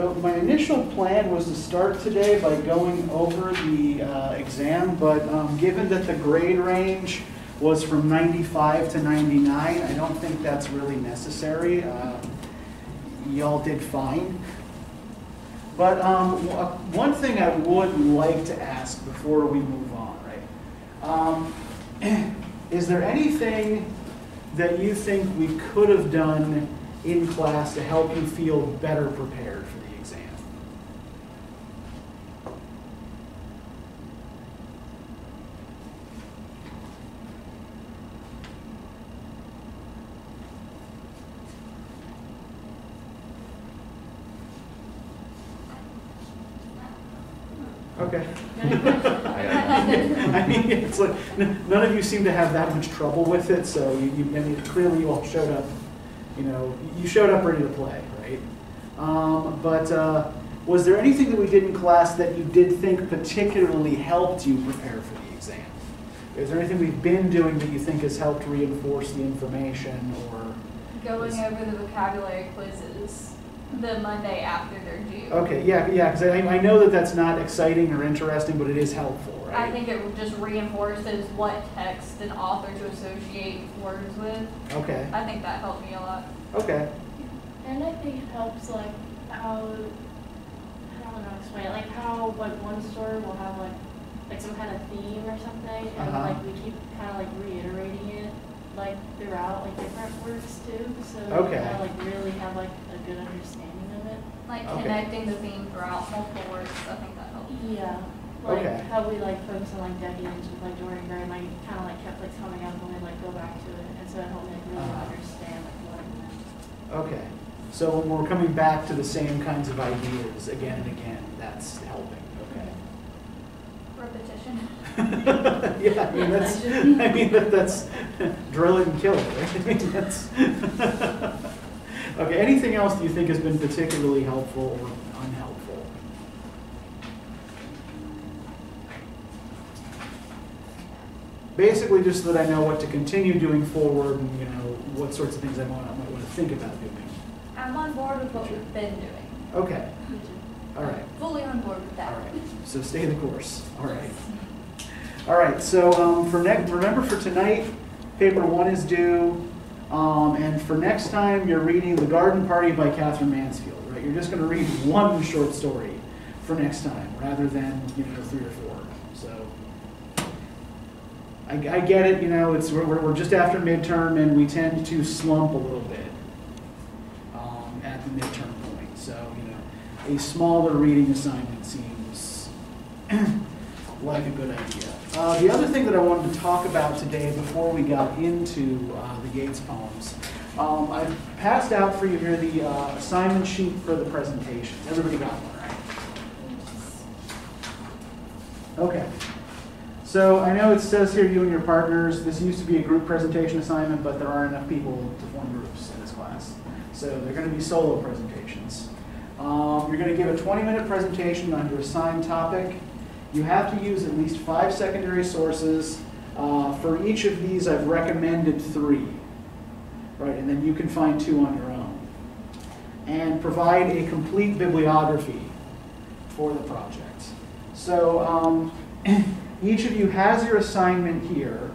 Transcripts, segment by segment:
So my initial plan was to start today by going over the uh, exam, but um, given that the grade range was from 95 to 99, I don't think that's really necessary. Uh, Y'all did fine. But um, one thing I would like to ask before we move on, right? Um, is there anything that you think we could have done in class to help you feel better prepared for the exam? Okay. I mean, it's like, n- none of you seem to have that much trouble with it, so you, you, I mean, clearly you all showed up, you know, you showed up ready to play, right? Um, but, uh, was there anything that we did in class that you did think particularly helped you prepare for the exam? Is there anything we've been doing that you think has helped reinforce the information or? Going over the vocabulary quizzes the Monday after they're due. Okay, yeah, yeah, because I, I know that that's not exciting or interesting, but it is helpful, right? I think it just reinforces what text an author to associate words with. Okay, I think that helped me a lot. okay, And I think it helps like how, I don't know explain it, like how like one story will have like, like some kind of theme or something, and Uh-huh. like we keep kind of like reiterating it like throughout like different works too, so Okay. we kind of like really have like a good understanding of it. Like Okay. connecting the theme throughout multiple works, I think that helps. Yeah. Like Okay. how we like focus on like decades with like Dorian Gray, and like kind of like kept like coming up when we like go back to it, and so it helped me like really Uh-huh. understand like what it meant. okay. So when we're coming back to the same kinds of ideas again and again, that's helping, okay. Repetition. Yeah, I mean, that's, I mean, that- that's drill it and kill it, right? I mean, that's. Okay, anything else that you think has been particularly helpful or unhelpful? Basically, just so that I know what to continue doing forward and, you know, what sorts of things I want, I might want to think about doing. I'm on board with what we've been doing. Okay, all right. Fully on board with that. All right. so stay the course, all right. All right, so um, for next, remember for tonight, paper one is due. Um, and for next time, you're reading The Garden Party by Katherine Mansfield, right? You're just gonna read one short story for next time, rather than, you know, three or four. I, I get it, you know, it's, we're, we're just after midterm and we tend to slump a little bit um, at the midterm point. So, you know, a smaller reading assignment seems like a good idea. Uh, the other thing that I wanted to talk about today before we got into uh, the Yeats poems, um, I passed out for you here the uh, assignment sheet for the presentation. Everybody got one, right? Okay. So I know it says here you and your partners, this used to be a group presentation assignment, but there aren't enough people to form groups in this class. So they're going to be solo presentations. Um, you're going to give a 20-minute presentation on your assigned topic. You have to use at least five secondary sources. Uh, for each of these, I've recommended three, right? And then you can find two on your own. And provide a complete bibliography for the project. So um, each of you has your assignment here.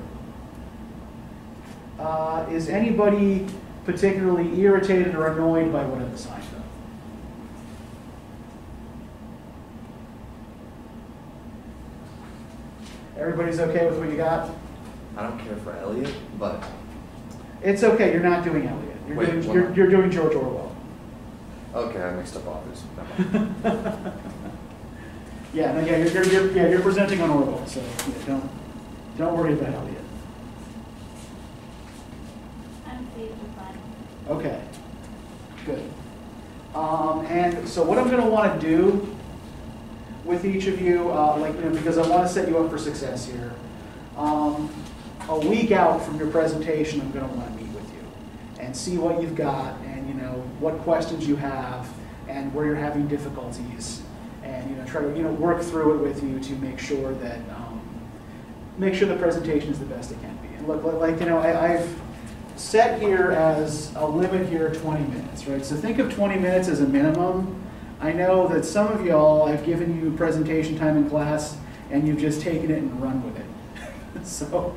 Uh, is anybody particularly irritated or annoyed by what I've assigned them? Everybody's okay with what you got? I don't care for Eliot, but It's okay, you're not doing Eliot. You're Wait, doing, you're, you're doing George Orwell. okay, I mixed up authors. Yeah, no, yeah, you're, you're, you're, yeah, you're presenting on Orwell, so yeah, don't, don't worry about Eliot. I'm pleased with mine. Okay, good. Um, and so what I'm gonna wanna do with each of you, uh, like, you know, because I wanna set you up for success here. Um, a week out from your presentation, I'm gonna wanna meet with you and see what you've got and, you know, what questions you have and where you're having difficulties. And, you know, try to, you know, work through it with you to make sure that, um, make sure the presentation is the best it can be. And look, like, you know, I, I've set here as a limit here 20 minutes, right? So think of 20 minutes as a minimum. I know that some of y'all have given you presentation time in class and you've just taken it and run with it. So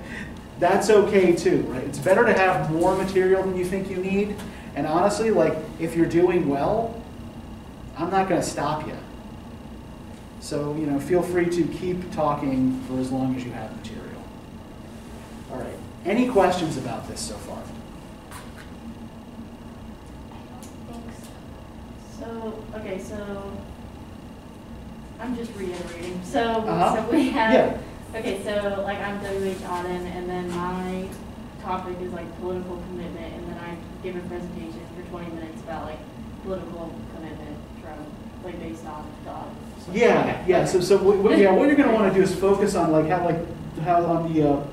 that's okay too, right? It's better to have more material than you think you need. And honestly, like if you're doing well, I'm not going to stop you. So, you know, feel free to keep talking for as long as you have material. All right. Any questions about this so far? I don't think so. So, okay, so, I'm just reiterating, so, Uh-huh. so we have, Yeah. okay, so, like, I'm WH Auden, and then my topic is like political commitment, and then I give a presentation for twenty minutes about like political commitment from, like, based on God. So- Yeah, okay, yeah. okay. So, so what, what- yeah, what you're going to want to do is focus on like how, like how on the uh,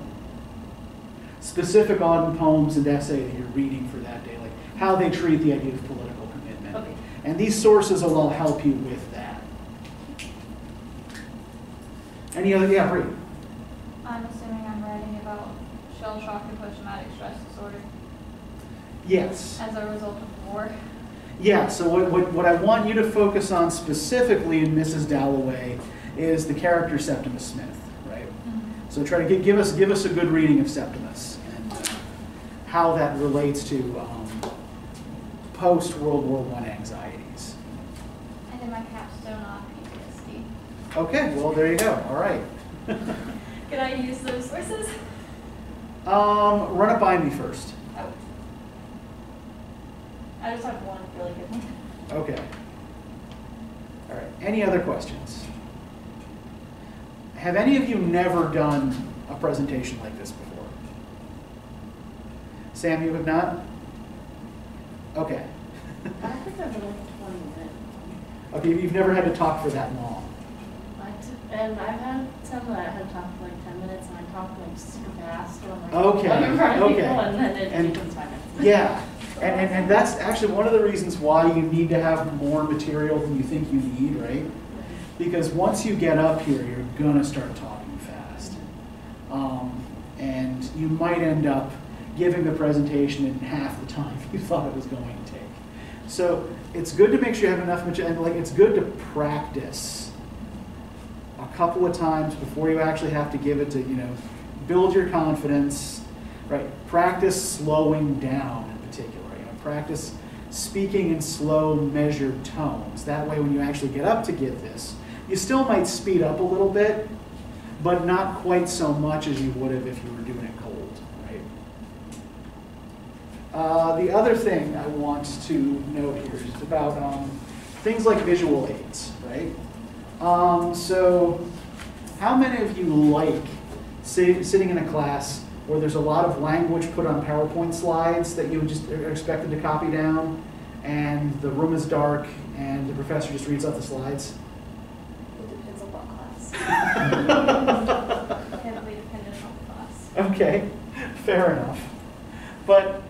specific Auden poems and essay that you're reading for that day, like how they treat the idea of political commitment. Okay. And these sources will all help you with that. Any other? Yeah, Bree. I'm assuming I'm writing about shell shock and post-traumatic stress disorder Yes. as a result of war. Yeah, so what, what, what I want you to focus on specifically in Mrs. Dalloway is the character Septimus Smith, right? So try to give, give us give us a good reading of Septimus and uh, how that relates to um, post World War One anxieties. And then my capstone on PTSD. Okay, well there you go. All right. Can I use those sources? um, run it by me first. I just have one really good one. Okay. All right. Any other questions? Have any of you never done a presentation like this before? Sam, you have not? Okay. I think I've been like a twenty minute. Okay, you've never had to talk for that long. I t- And I've had some that I had talked for like ten minutes, and I talked like super fast, or I'm like, Okay, I'm in front of people, okay. and then it And- becomes five minutes. Yeah, and, and, and that's actually one of the reasons why you need to have more material than you think you need, right? Because once you get up here, you're gonna start talking fast. Um, and you might end up giving the presentation in half the time you thought it was going to take. So it's good to make sure you have enough material, like, it's good to practice a couple of times before you actually have to give it to, you know, build your confidence, right? Practice slowing down in particular, you know, practice speaking in slow, measured tones. That way, when you actually get up to give this, you still might speed up a little bit, but not quite so much as you would have if you were doing it cold, right? Uh, the other thing I want to note here is about um, things like visual aids, right? Um, so, how many of you like sit, sitting in a class where there's a lot of language put on PowerPoint slides that you just are expected to copy down, and the room is dark, and the professor just reads off the slides? It depends on what class. Heavily dependent on class. Okay, fair enough. But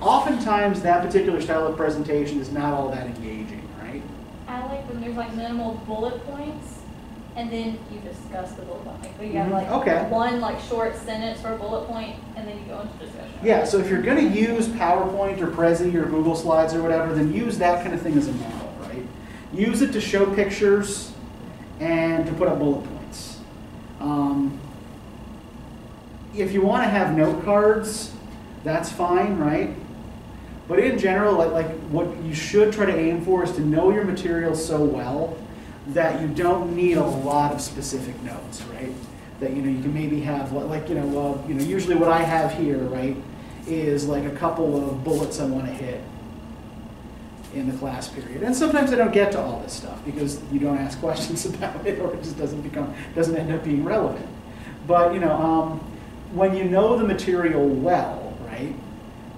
oftentimes, that particular style of presentation is not all that engaging, right? I like when there's like minimal bullet points, and then you discuss the bullet point. Like, you have Mhm, like okay. one like short sentence for a bullet point, and then you go into discussion. Yeah, so if you're going to use PowerPoint or Prezi or Google Slides or whatever, then use that kind of thing as a model, right? Use it to show pictures and to put up bullet points. Um, if you want to have note cards, that's fine, right? But in general, like, like what you should try to aim for is to know your material so well that you don't need a lot of specific notes, right? That you know you can maybe have like you know well you know usually what I have here, right, is like a couple of bullets I want to hit in the class period. And sometimes I don't get to all this stuff because you don't ask questions about it or it just doesn't become doesn't end up being relevant. But you know, um, when you know the material well, right,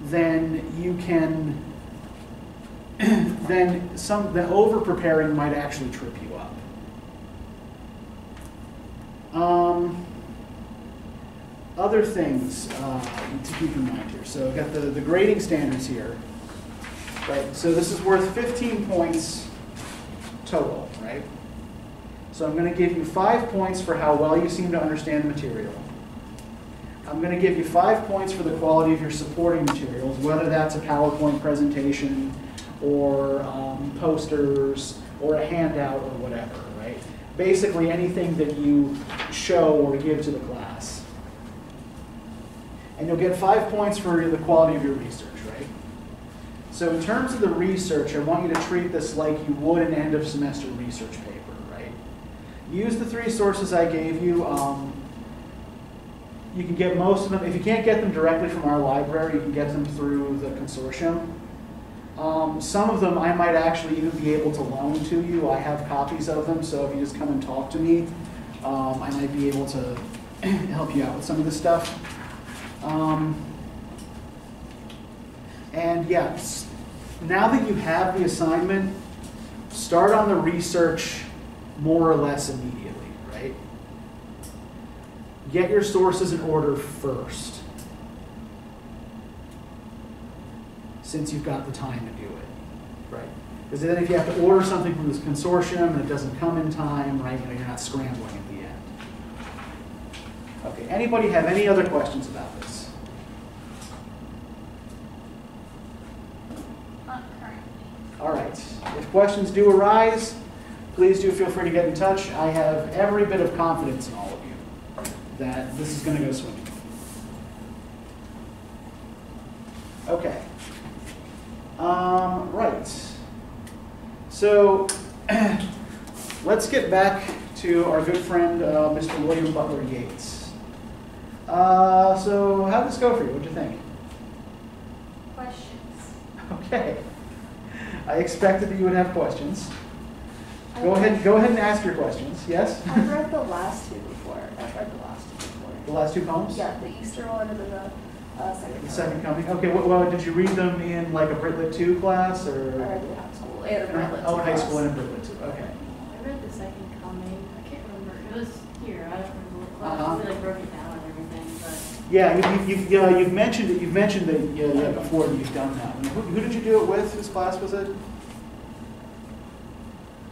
then you can then some the over preparing might actually trip you up. Um, other things uh, to keep in mind here. So I've got the, the grading standards here. Right, so this is worth 15 points total, right? So I'm going to give you five points for how well you seem to understand the material. I'm going to give you five points for the quality of your supporting materials, whether that's a PowerPoint presentation or um, posters, or a handout, or whatever? Basically, anything that you show or give to the class. And you'll get five points for the quality of your research, right? So in terms of the research, I want you to treat this like you would an end of semester research paper, right? Use the three sources I gave you. Um, you can get most of them, if you can't get them directly from our library, you can get them through the consortium. Um, some of them I might actually even be able to loan to you. I have copies of them, so if you just come and talk to me, um, I might be able to help you out with some of this stuff. Um, and yes, now that you have the assignment, start on the research more or less immediately, right? Get your sources in order first. Since you've got the time to do it, right? Because then if you have to order something from this consortium and it doesn't come in time, right, you know, you're not scrambling at the end. Okay, anybody have any other questions about this? Not currently. All right. If questions do arise, please do feel free to get in touch. I have every bit of confidence in all of you that this is going to go swimming. Okay. Um, right. So let's get back to our good friend, uh, Mr. William Butler Yeats. Uh, so how did this go for you? What'd you think? Questions? Okay. I expected that you would have questions. Go ahead, go ahead and ask your questions. Yes? I've read the last two before. I've read the last two before. The last two poems? Yeah, the Easter one and the uh, second. The one. second coming. Okay, well, well, did you read them in like a Brit Lit 2 class I or? read in high school and in Redlands. Oh, high school and in Brit Lit 2, okay. I read the second coming, I can't remember, it was here, I don't remember what class, Uh-huh. we like broke it down and everything, But. Yeah, you, you, you've, yeah, you've mentioned it, you've mentioned that, yeah, yeah, before that you've done that. Who, who did you do it with? Whose class was it?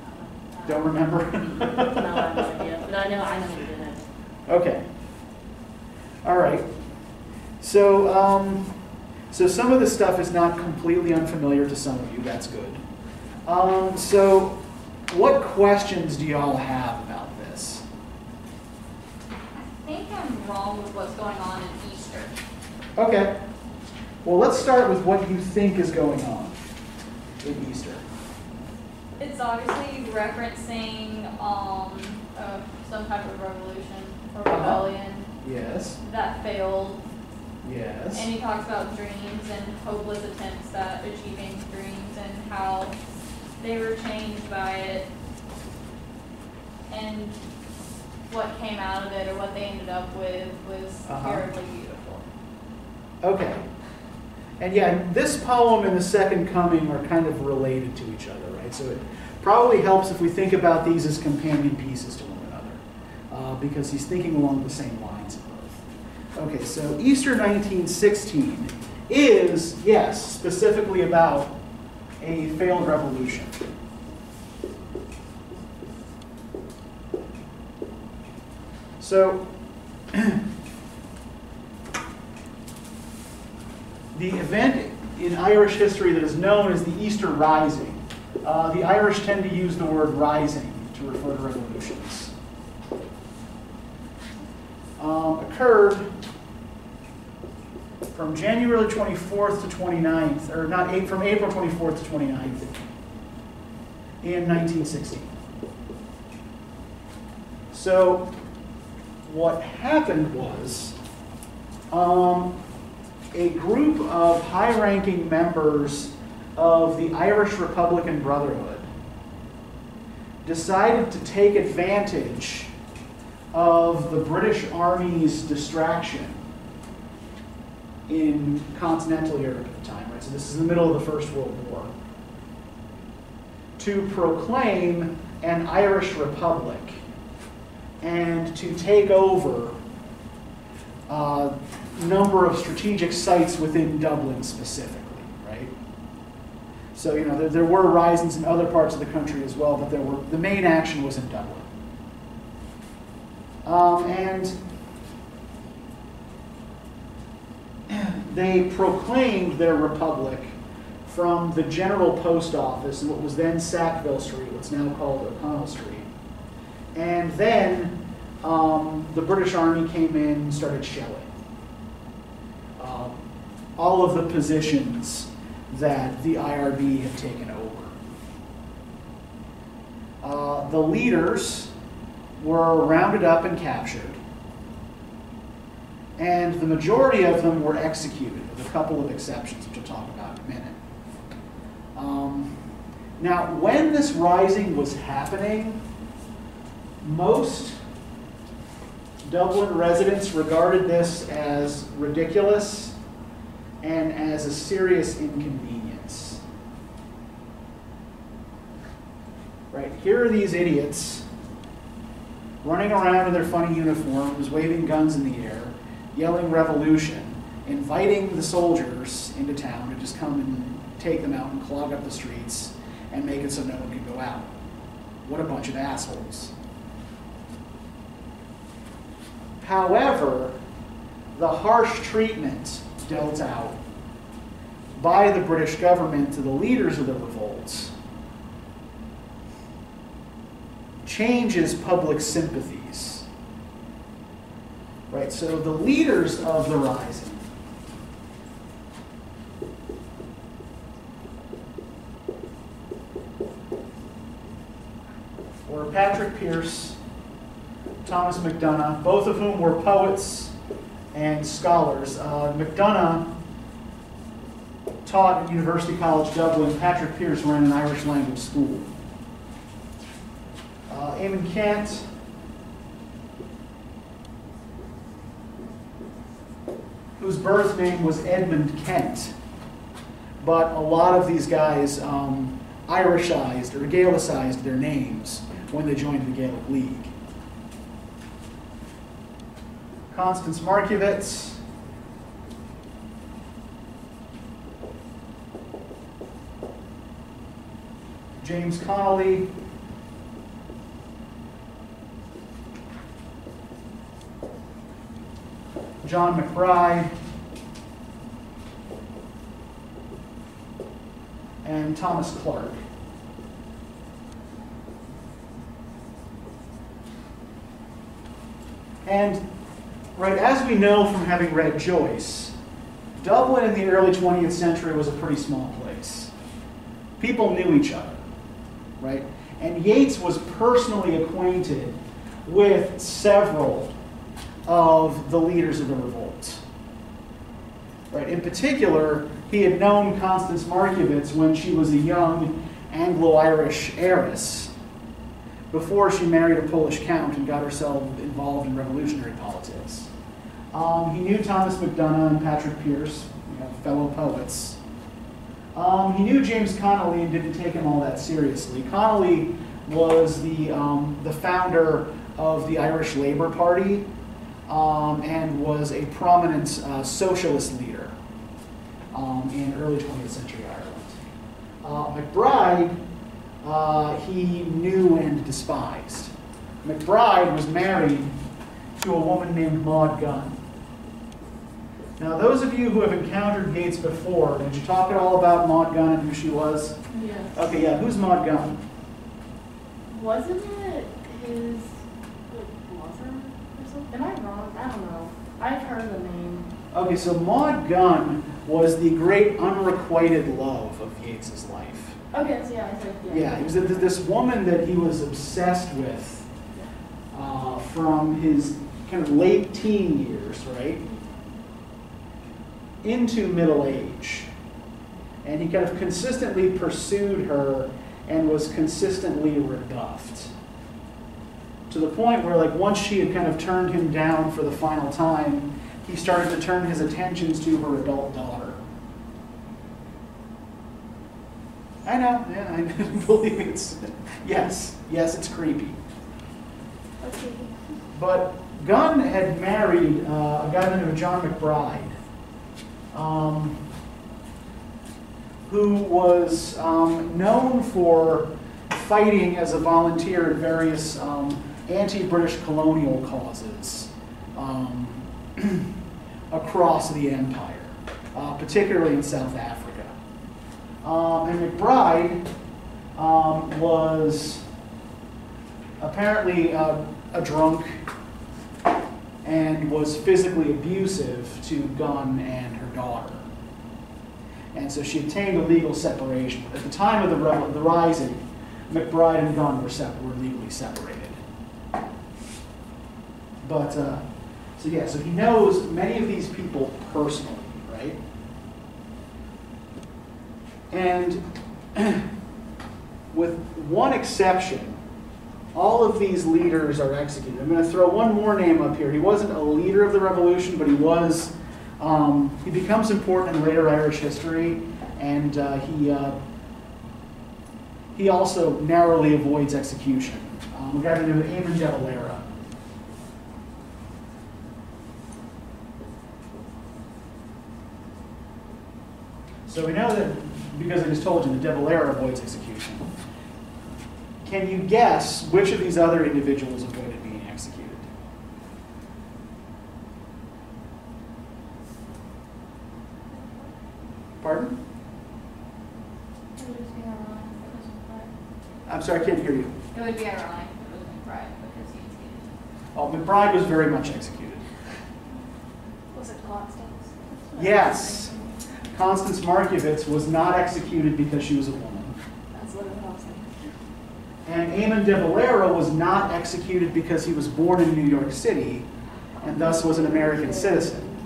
uh, Don't remember? No, I have no idea, but I know, I know we did it. Okay. All right. So, um, so some of this stuff is not completely unfamiliar to some of you. That's good. Um, so, what questions do y'all have about this? I think I'm wrong with what's going on in Easter. Okay. Well, let's start with what you think is going on in Easter. It's obviously referencing, um, uh, some type of revolution or Uh-huh. rebellion Yes. that failed. Yes. And he talks about dreams and hopeless attempts at achieving dreams and how they were changed by it. And what came out of it or what they ended up with was Uh-huh. terribly beautiful. Okay. And yeah, this poem and the Second Coming are kind of related to each other, right? So it probably helps if we think about these as companion pieces to one another, uh, because he's thinking along the same lines. Okay, so Easter 1916 is, yes, specifically about a failed revolution. So, the event in Irish history that is known as the Easter Rising. Uh, the Irish tend to use the word rising to refer to revolutions. Um, occurred from January 24th to 29th, or not, A- from April 24th to 29th in 1916. So, what happened was, um, a group of high-ranking members of the Irish Republican Brotherhood decided to take advantage of the British Army's distraction in continental Europe at the time, right? So this is the middle of the First World War. To proclaim an Irish Republic and to take over a number of strategic sites within Dublin specifically, right? So, you know, there, there were risings in other parts of the country as well, but there were, the main action was in Dublin. Um, and they proclaimed their republic from the general post office in what was then Sackville Street, what's now called O'Connell Street. And then um, the British Army came in and started shelling um, all of the positions that the IRB had taken over. Uh, the leaders were rounded up and captured, and the majority of them were executed, with a couple of exceptions, which I'll talk about in a minute. Um, now, when this rising was happening, most Dublin residents regarded this as ridiculous and as a serious inconvenience. Right, here are these idiots running around in their funny uniforms, waving guns in the air, yelling revolution, inviting the soldiers into town to just come and take them out and clog up the streets and make it so no one could go out. What a bunch of assholes. However, the harsh treatment dealt out by the British government to the leaders of the revolts changes public sympathies. Right, so the leaders of the rising were Patrick Pearse, Thomas MacDonagh, both of whom were poets and scholars. Uh, MacDonagh taught at University College Dublin. Patrick Pearse ran an Irish language school. Uh, Kent, whose birth name was Edmund Kent, but a lot of these guys um, Irishized or Gaelicized their names when they joined the Gaelic League. Constance Markiewicz. James Connolly. John MacBride. And Thomas Clarke. And right, as we know from having read Joyce, Dublin in the early 20th century was a pretty small place. People knew each other, right? And Yeats was personally acquainted with several of the leaders of the revolt. Right? In particular, he had known Constance Markiewicz when she was a young Anglo-Irish heiress before she married a Polish count and got herself involved in revolutionary politics. Um, he knew Thomas MacDonagh and Patrick Pearse, you know, fellow poets. Um, he knew James Connolly and didn't take him all that seriously. Connolly was the, um, the founder of the Irish Labour Party um, and was a prominent uh, socialist leader um, in early 20th century Ireland. Uh, MacBride uh, he knew and despised. MacBride was married to a woman named Maud Gonne. Now, those of you who have encountered Yeats before, did you talk at all about Maud Gonne and who she was? Yes. Okay, yeah, who's Maud Gonne? Wasn't it his like, mother or something? Am I wrong? I don't know. I've heard the name. Okay, so Maud Gonne was the great unrequited love of Yeats's life. Okay, so yeah, I said yeah. Yeah, he was th- this woman that he was obsessed with uh, from his kind of late teen years, right, into middle age. And he kind of consistently pursued her and was consistently rebuffed. To the point where, like, once she had kind of turned him down for the final time, he started to turn his attentions to her adult daughter. I know, yeah, I believe it's, yes, yes, it's creepy. Okay. But Gonne had married uh, a guy named John MacBride, um, who was um, known for fighting as a volunteer in various um, anti-British colonial causes um, across the empire, uh, particularly in South Africa. Um, and MacBride um, was apparently uh, a drunk and was physically abusive to Gonne and her daughter. And so she obtained a legal separation. At the time of the, the rising, MacBride and Gonne were, were legally separated. But, uh, so yeah, so he knows many of these people personally, right? And with one exception, all of these leaders are executed. I'm going to throw one more name up here. He wasn't a leader of the revolution, but he was. Um, he becomes important in later Irish history, and uh, he uh, he also narrowly avoids execution. Um, a guy named Eamon de Valera. So we know that because I just told you, the De Valera avoids execution. Can you guess which of these other individuals avoided being executed? Pardon? It would be ironic if it was MacBride. I'm sorry, I can't hear you. It would be ironic if it was MacBride because he's executed. Oh, MacBride was very much executed. Was it Constance? Yes. Constance Markiewicz was not executed because she was a woman. That's what I was. And Eamon de Valera was not executed because he was born in New York City and thus was an American citizen.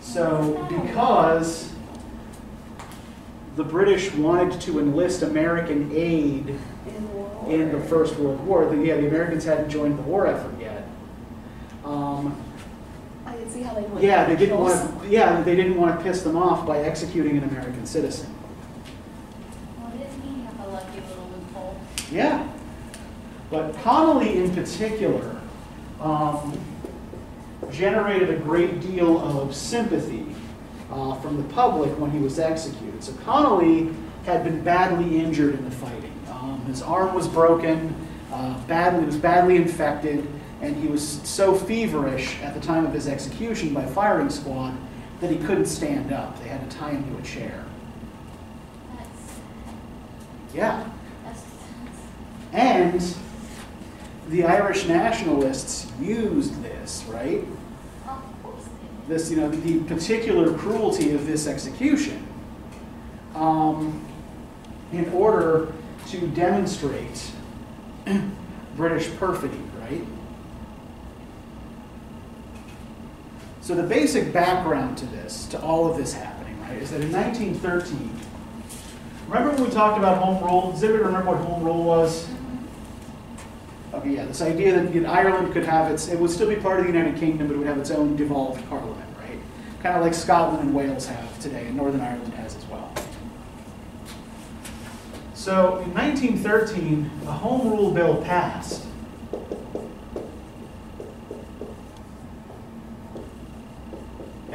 So, because the British wanted to enlist American aid In the First World War, the, yeah, the Americans hadn't joined the war effort yet. Um, can see how they would. yeah, they didn't want to. Yeah, they didn't want to piss them off by executing an American citizen. Well, didn't he have a lucky little loophole? Yeah. But Connolly in particular um, generated a great deal of sympathy uh, from the public when he was executed. So Connolly had been badly injured in the fighting. Um, his arm was broken, uh, badly, was badly infected, and he was so feverish at the time of his execution by firing squad that he couldn't stand up. They had to tie him to a chair. That's, Yeah. And the Irish nationalists used this, right? of course they did. This, you know, the particular cruelty of this execution um, in order to demonstrate British perfidy, right? So the basic background to this, to all of this happening, right, is that in 1913, remember when we talked about home rule? Does anybody remember what home rule was? Okay, yeah, this idea that Ireland could have its, it would still be part of the United Kingdom, but it would have its own devolved parliament, right? Kind of like Scotland and Wales have today, and Northern Ireland has as well. So in 1913, a home rule bill passed.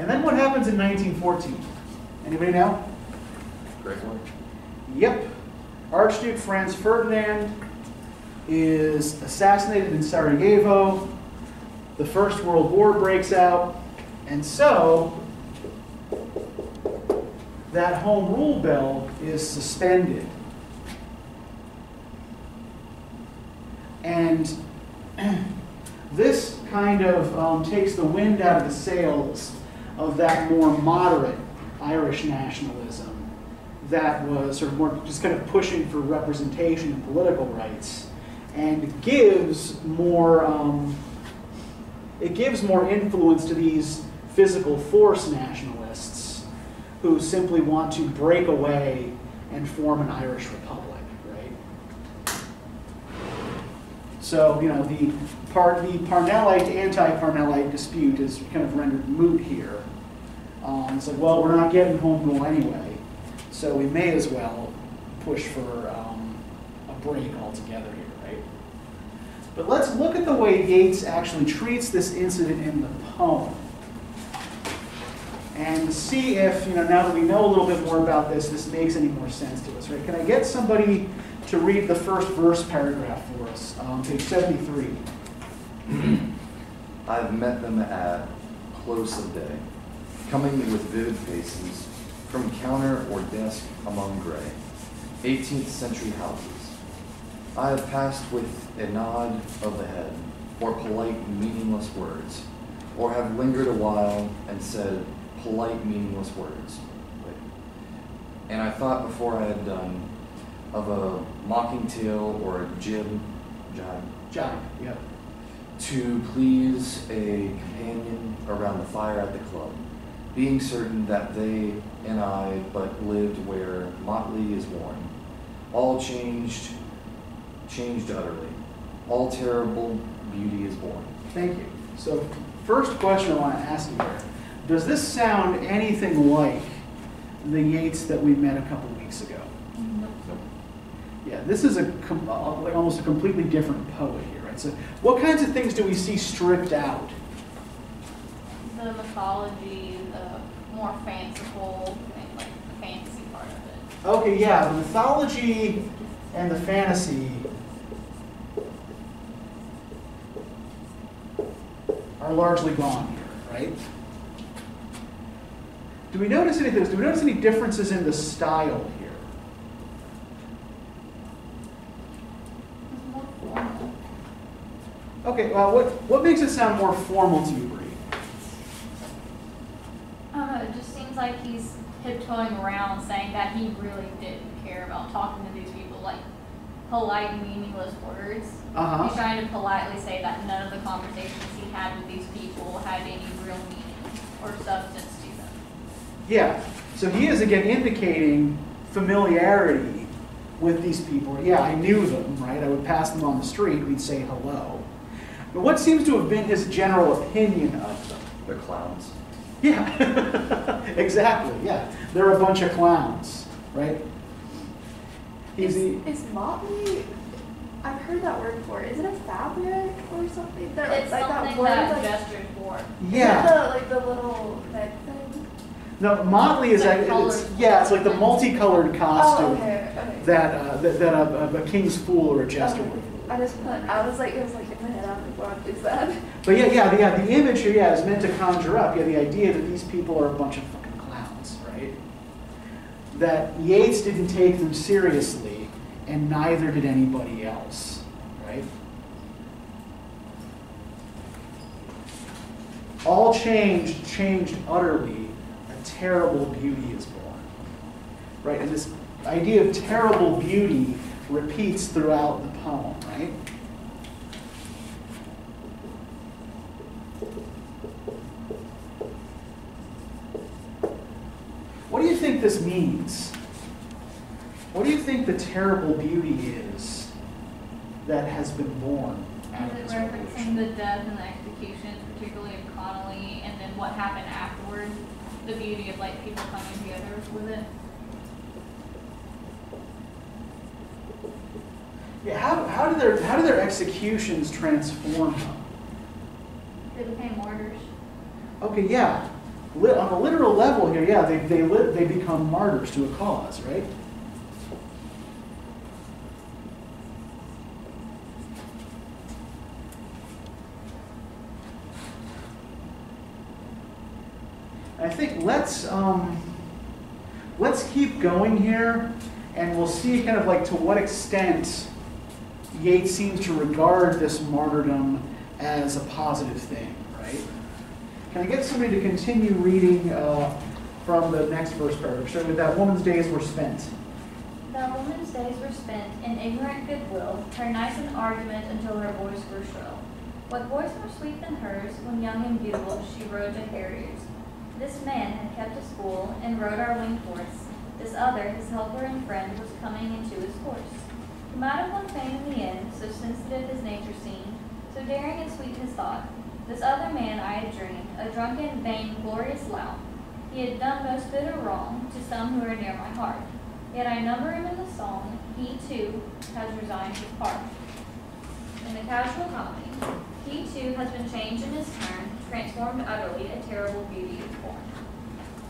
And then what happens in 1914? Anybody know? Great one. Yep. Archduke Franz Ferdinand is assassinated in Sarajevo. The First World War breaks out. And so, that home rule bill is suspended. And this kind of um, takes the wind out of the sails of that more moderate Irish nationalism that was sort of more just kind of pushing for representation and political rights, and gives more um, it gives more influence to these physical force nationalists who simply want to break away and form an Irish republic, right? So you know the part the Parnellite anti-Parnellite dispute is kind of rendered moot here. Um, it's like, well, we're not getting home rule anyway, so we may as well push for um, a break altogether here, right? But let's look at the way Yeats actually treats this incident in the poem. And see if, you know, now that we know a little bit more about this, this makes any more sense to us, right? Can I get somebody to read the first verse paragraph for us, um, page 73? I've met them at close of day, coming with vivid faces, from counter or desk among gray, 18th century houses. I have passed with a nod of the head, or polite, meaningless words, or have lingered a while and said polite, meaningless words. And I thought before I had done of a mocking tale or a jib, jibe, Jive, yeah. to please a companion around the fire at the club, being certain that they and I but lived where motley is worn. All changed, changed utterly. All terrible beauty is born. Thank you. So first question I want to ask you here, does this sound anything like the Yeats that we met a couple? Yeah, this is a, com- uh, like almost a completely different poet here, right? So what kinds of things do we see stripped out? The mythology, the more fanciful, like the fantasy part of it. Okay, yeah, the mythology and the fantasy are largely gone here, right? Do we notice anything? Do we notice any differences in the style here? It's more formal. Okay, well, what, what makes it sound more formal to you, Bree? I it just seems like he's tiptoeing around saying that he really didn't care about talking to these people, like polite, meaningless words. Uh-huh. He's trying to politely say that none of the conversations he had with these people had any real meaning or substance to them. Yeah, so he is again indicating familiarity with these people. Yeah, I knew them, right? I would pass them on the street, we'd say hello. But what seems to have been his general opinion of them? They're clowns. Yeah, exactly, yeah. They're a bunch of clowns, right? He's Is, the, is motley? I've heard that word before. Is it a fabric or something? That, It's like something that word, that like, gestures for. is yeah. the, like the little neck thing. No, Motley is, Like like, it's, yeah, it's like the multicolored Oh, costume okay, okay. that, uh, that, that a, a king's fool or a jester Okay. would. I just put. I was like, it was like that? But yeah, yeah, the, yeah, the image yeah, is meant to conjure up, yeah, the idea that these people are a bunch of fucking clowns, right? That Yeats didn't take them seriously, and neither did anybody else, right? All changed, changed utterly, a terrible beauty is born. Right, and this idea of terrible beauty repeats throughout the poem, right? What do you think this means? What do you think the terrible beauty is that has been born out of Is this it referencing the death and the executions, particularly of Connolly, and then what happened afterward? The beauty of like people coming together with it? Yeah, how, how do their how do their executions transform them? They became martyrs. Okay, yeah. On a literal level here, yeah, they they they become martyrs to a cause, right? I think let's um, let's keep going here, and we'll see kind of like to what extent Yeats seems to regard this martyrdom as a positive thing? Can I get somebody to continue reading uh, from the next verse paragraph? So that woman's days were spent. That woman's days were spent in ignorant goodwill, her nice in argument until her voice grew shrill. What voice more sweet than hers, when young and beautiful she rode to Harriers? This man had kept a school and rode our winged horse. This other, his helper and friend, was coming into his course. He might have won fame in the end, so sensitive his nature seemed, so daring and sweet his thought. This other man I had dreamed, a drunken, vain, glorious lout. He had done most bitter wrong to some who are near my heart. Yet I number him in the song, he too has resigned his part. In the casual comedy, he too has been changed in his turn, transformed utterly, a terrible beauty is born.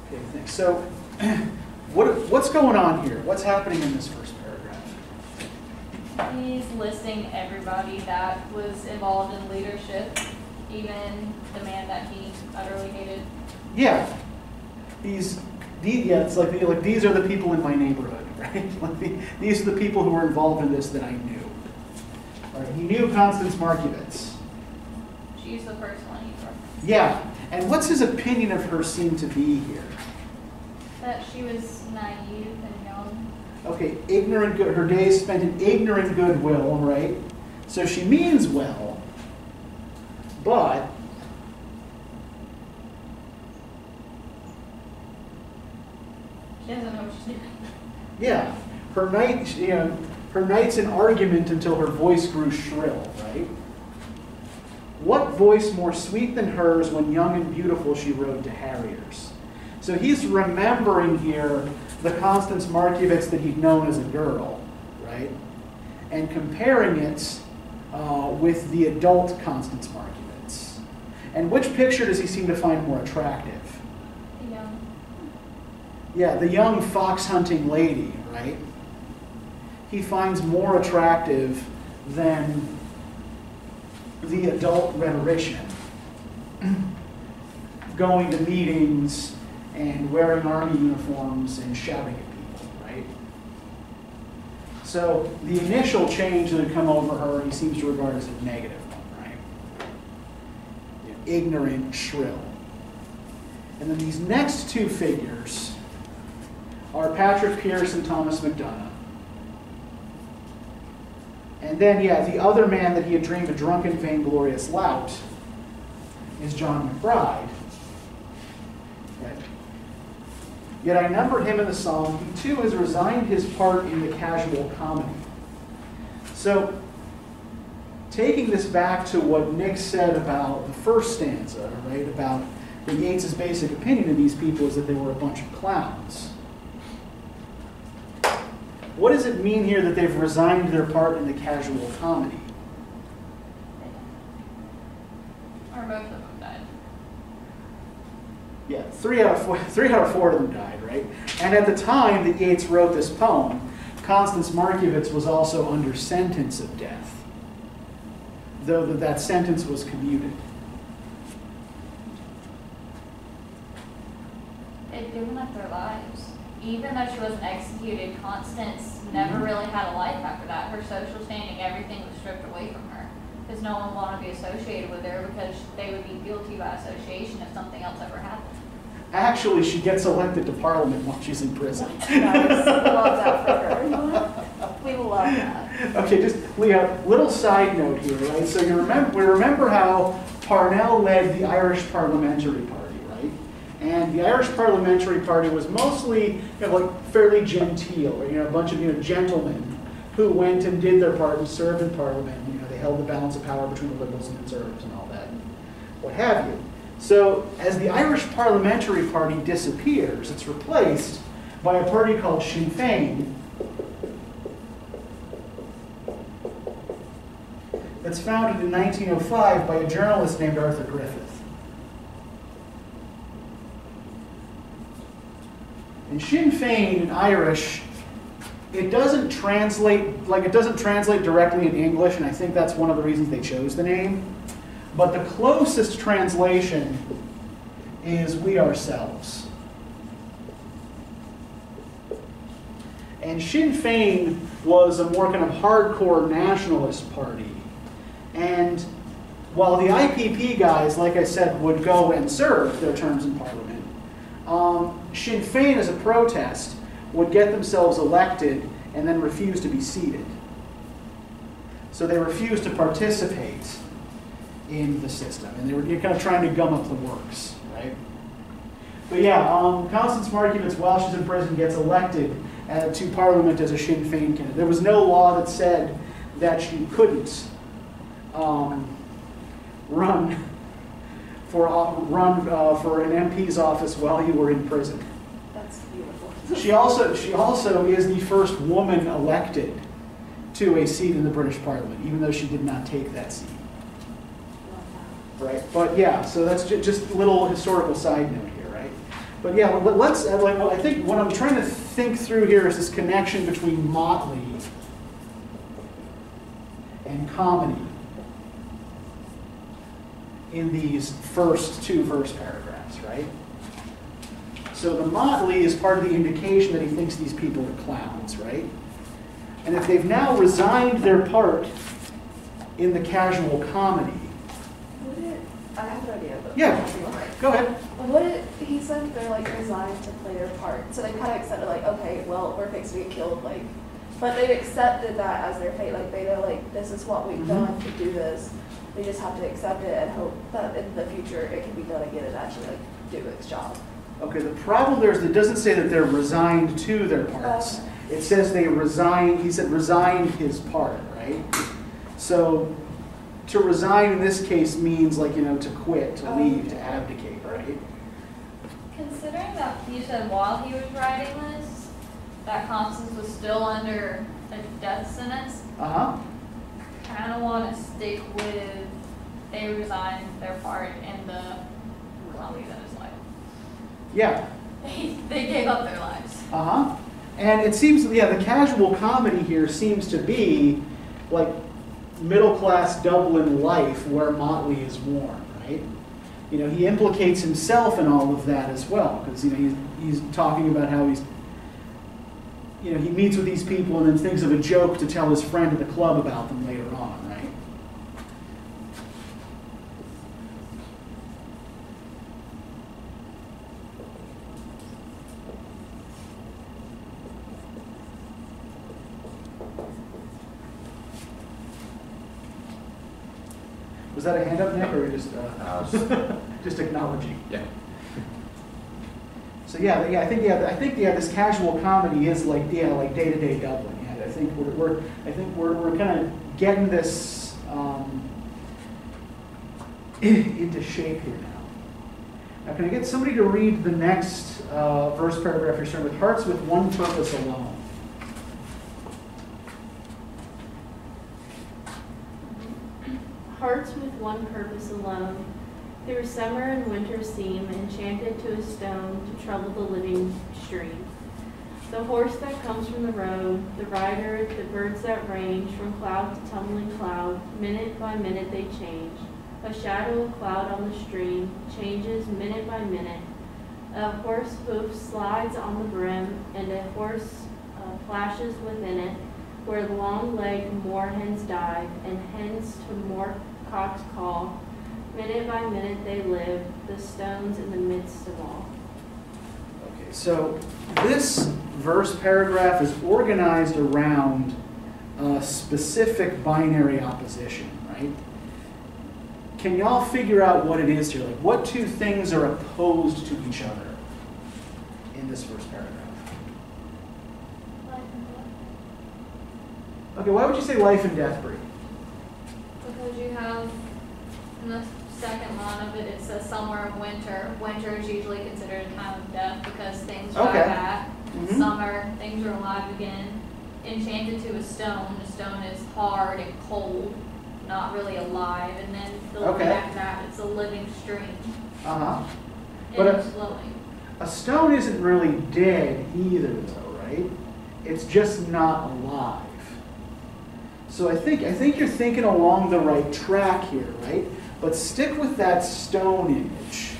Okay, thanks. So, what what's going on here? What's happening in this first paragraph? He's listing everybody that was involved in leadership, even the man that he utterly hated. Yeah, These, the, yeah, it's like, like these are the people in my neighborhood, right? Like the, these are the people who were involved in this that I knew. Right, he knew Constance Markiewicz. She's the first one he referenced. Yeah, and what's his opinion of her seem to be here? That she was naive and young. Okay, ignorant good. Her days spent in ignorant goodwill, right? So she means well, but She doesn't know what she's doing. yeah, her night, you know, her nights in argument until her voice grew shrill, right? What voice more sweet than hers when young and beautiful she rode to harriers? So he's remembering here the Constance Markiewicz that he'd known as a girl, right? And comparing it uh, with the adult Constance Markiewicz. And which picture does he seem to find more attractive? The young. Yeah, the young fox hunting lady, right? He finds more attractive than the adult rhetorician. Going to meetings and wearing army uniforms and shouting at people, right? So the initial change that had come over her, he seems to regard as a negative? Ignorant, shrill. And then these next two figures are Patrick Pearse and Thomas MacDonagh. And then, yeah, the other man that he had dreamed a drunken, vainglorious lout is John MacBride. Right. Yet I number him in the psalm. He too has resigned his part in the casual comedy. So, taking this back to what Nick said about the first stanza, right, about that basic opinion of these people is that they were a bunch of clowns. What does it mean here that they've resigned their part in the casual comedy? Or most of them died. Yeah, three out of four, three out of four of them died, right? And at the time that Yeats wrote this poem, Constance Markiewicz was also under sentence of death, though that, that sentence was commuted. They'd given up their lives. Even though she wasn't executed, Constance never Mhm. really had a life after that. Her social standing, everything was stripped away from her. Because no one wanted to be associated with her because they would be guilty by association if something else ever happened. Actually, she gets elected to parliament while she's in prison. Nice. We love that for her. We love that. Okay, just Leah, little side note here, right? So you remember, we remember how Parnell led the Irish Parliamentary Party, right? And the Irish Parliamentary Party was mostly, you know, like fairly genteel, or, you know, a bunch of, you know, gentlemen who went and did their part and served in Parliament. You know, they held the balance of power between the Liberals and Conservatives and all that, and what have you. So as the Irish Parliamentary Party disappears, it's replaced by a party called Sinn Féin, that's founded in 1905 by a journalist named Arthur Griffith. And Sinn Féin in Irish, it doesn't translate, like it doesn't translate directly in English, and I think that's one of the reasons they chose the name. But the closest translation is we ourselves. And Sinn Féin was a more kind of hardcore nationalist party. And while the IPP guys, like I said, would go and serve their terms in Parliament, um, Sinn Féin, as a protest, would get themselves elected and then refuse to be seated. So they refused to participate in the system, and they were kind of trying to gum up the works, right? But yeah, um, Constance Markiewicz, while she's in prison, gets elected uh, to Parliament as a Sinn Féin candidate. There was no law that said that she couldn't um, run for uh, run uh, for an MP's office while you were in prison. That's beautiful. She also she also is the first woman elected to a seat in the British Parliament, even though she did not take that seat. Right. But yeah, so that's ju- just a little historical side note here, right? But yeah, let- let's, uh, like, I think what I'm trying to think through here is this connection between motley and comedy in these first two verse paragraphs, right? So the motley is part of the indication that he thinks these people are clowns, right? And if they've now resigned their part in the casual comedy, Would it, I have an idea, but. Yeah. go ahead. What it, he said they're like resigned to play their part, so they kind of accepted like, okay, well, we're fixing to get killed, like, but they've accepted that as their fate, like they know like this is what we've Mhm. done to do this. They just have to accept it and hope that in the future it can be done again and actually like do its job. Okay, the problem there is it doesn't say that they're resigned to their parts. It says they resign, he said resigned his part, right? So to resign in this case means like, you know, to quit, to leave, to abdicate, right? Considering that you said while he was writing this, that Constance was still under a death sentence, Uh-huh. kind of want to stick with they resigned their part in the, I'll leave that as life. Yeah, They, they gave up their lives. uh-huh. And it seems, yeah, the casual comedy here seems to be like middle-class Dublin life where Motley is born, right? You know, he implicates himself in all of that as well, because, you know, he's, he's talking about how he's, you know, he meets with these people and then thinks of a joke to tell his friend at the club about them later on, right? Was that a hand up, Nick, or were you just, uh, just acknowledging? Yeah. So yeah, yeah, I think yeah, I think yeah, this casual comedy is like yeah, like day to day Dublin. Yeah, I think we're, we're I think we're, we're kind of getting this um, into shape here now. Now, can I get somebody to read the next uh, verse paragraph here, starting with hearts with one purpose alone? Hearts with one purpose alone, through summer and winter seem enchanted to a stone to trouble the living stream. The horse that comes from the road, the rider, the birds that range from cloud to tumbling cloud, minute by minute they change. A shadow of cloud on the stream changes minute by minute. A horse hoof slides on the brim, and a horse uh, flashes within it, where long-legged moorhens dive, and hens to moor cocks call. Minute by minute they live, the stones in the midst of all. Okay, so this verse paragraph is organized around a specific binary opposition, right? Can y'all figure out what it is here? Like, what two things are opposed to each other in this verse paragraph? Life and death. Okay, why would you say life and death, Bree? Because you have, in the second line of it, it says summer and winter. Winter is usually considered a time of death because things die Okay. back. Mhm. Summer, things are alive again. Enchanted to a stone, the stone is hard and cold, not really alive. And then the Okay. after that, it's a living stream Uh huh. and But, it's flowing. A stone isn't really dead either, though, right? It's just not alive. So I think I think you're thinking along the right track here, right? But stick with that stone image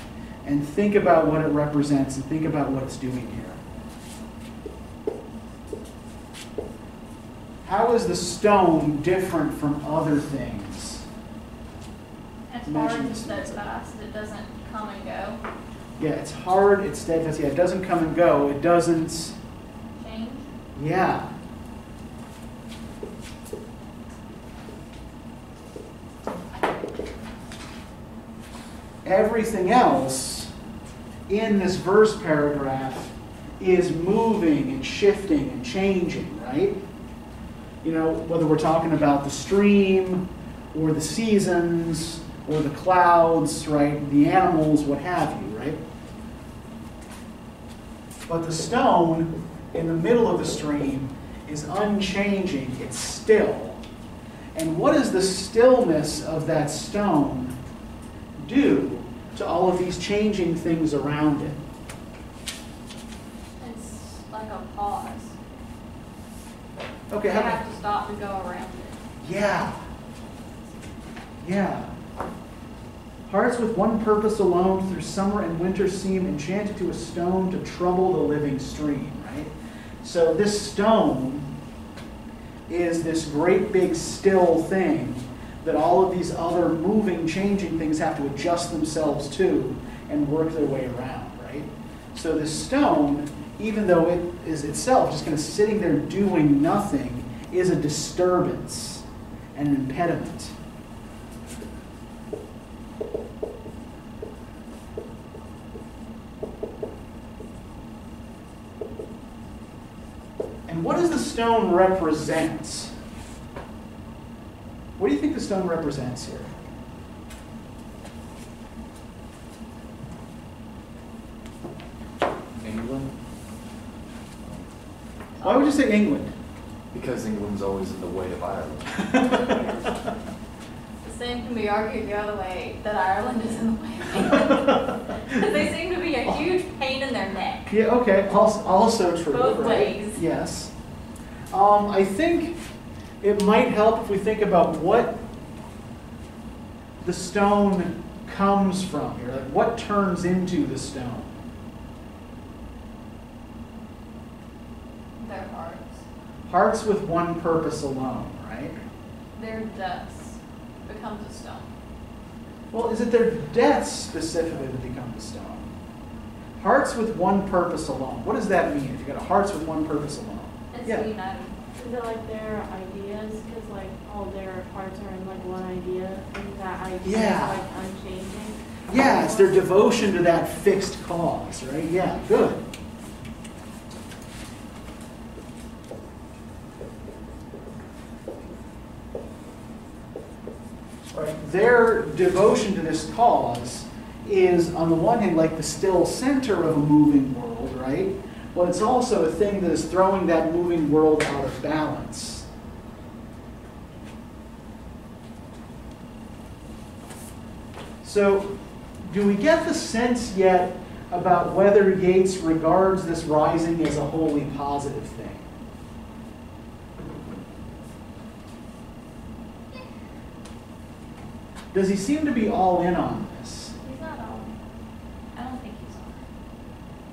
and think about what it represents and think about what it's doing here. How is the stone different from other things? It's hard and steadfast, it doesn't come and go, Yeah, it's hard, it's steadfast, yeah, it doesn't come and go, it doesn't, change. yeah. Everything else in this verse paragraph is moving and shifting and changing, right? You know, whether we're talking about the stream or the seasons or the clouds, right? The animals, what have you, right? But the stone in the middle of the stream is unchanging, it's still. And what is the stillness of that stone do to all of these changing things around it? It's like a pause. Okay, They how, have to stop and go around it. yeah. Yeah. Hearts with one purpose alone through summer and winter seem enchanted to a stone to trouble the living stream, right? So this stone is this great big still thing that all of these other moving, changing things have to adjust themselves to and work their way around, right? So this stone, even though it is itself just kind of sitting there doing nothing, is a disturbance and an impediment. And what does the stone represent? What do you think the stone represents here? England? Why would you say England? Because England's always in the way of Ireland. The same can be argued the other way, that Ireland is in the way of England. They seem to be a huge pain in their neck. Yeah, okay, also, also true. Both right? ways. Yes. Um, I think it might help if we think about what the stone comes from here. Like, what turns into the stone? Their hearts, Hearts with one purpose alone, right? their deaths becomes a stone. Well, is it their deaths specifically that become the stone? Hearts with one purpose alone. What does that mean if you've got a hearts with one purpose alone? It's Yeah. united. Is it like their ideas? Because like all their parts are in like one idea, and that idea Yeah. is like unchanging. Yeah, it's their devotion to that fixed cause, right? Yeah, good. Right, their devotion to this cause is, on the one hand, like the still center of a moving world, right? But it's also a thing that is throwing that moving world out of balance. So, do we get the sense yet about whether Yeats regards this rising as a wholly positive thing? Does he seem to be all in on this? He's not on. I don't think he's on.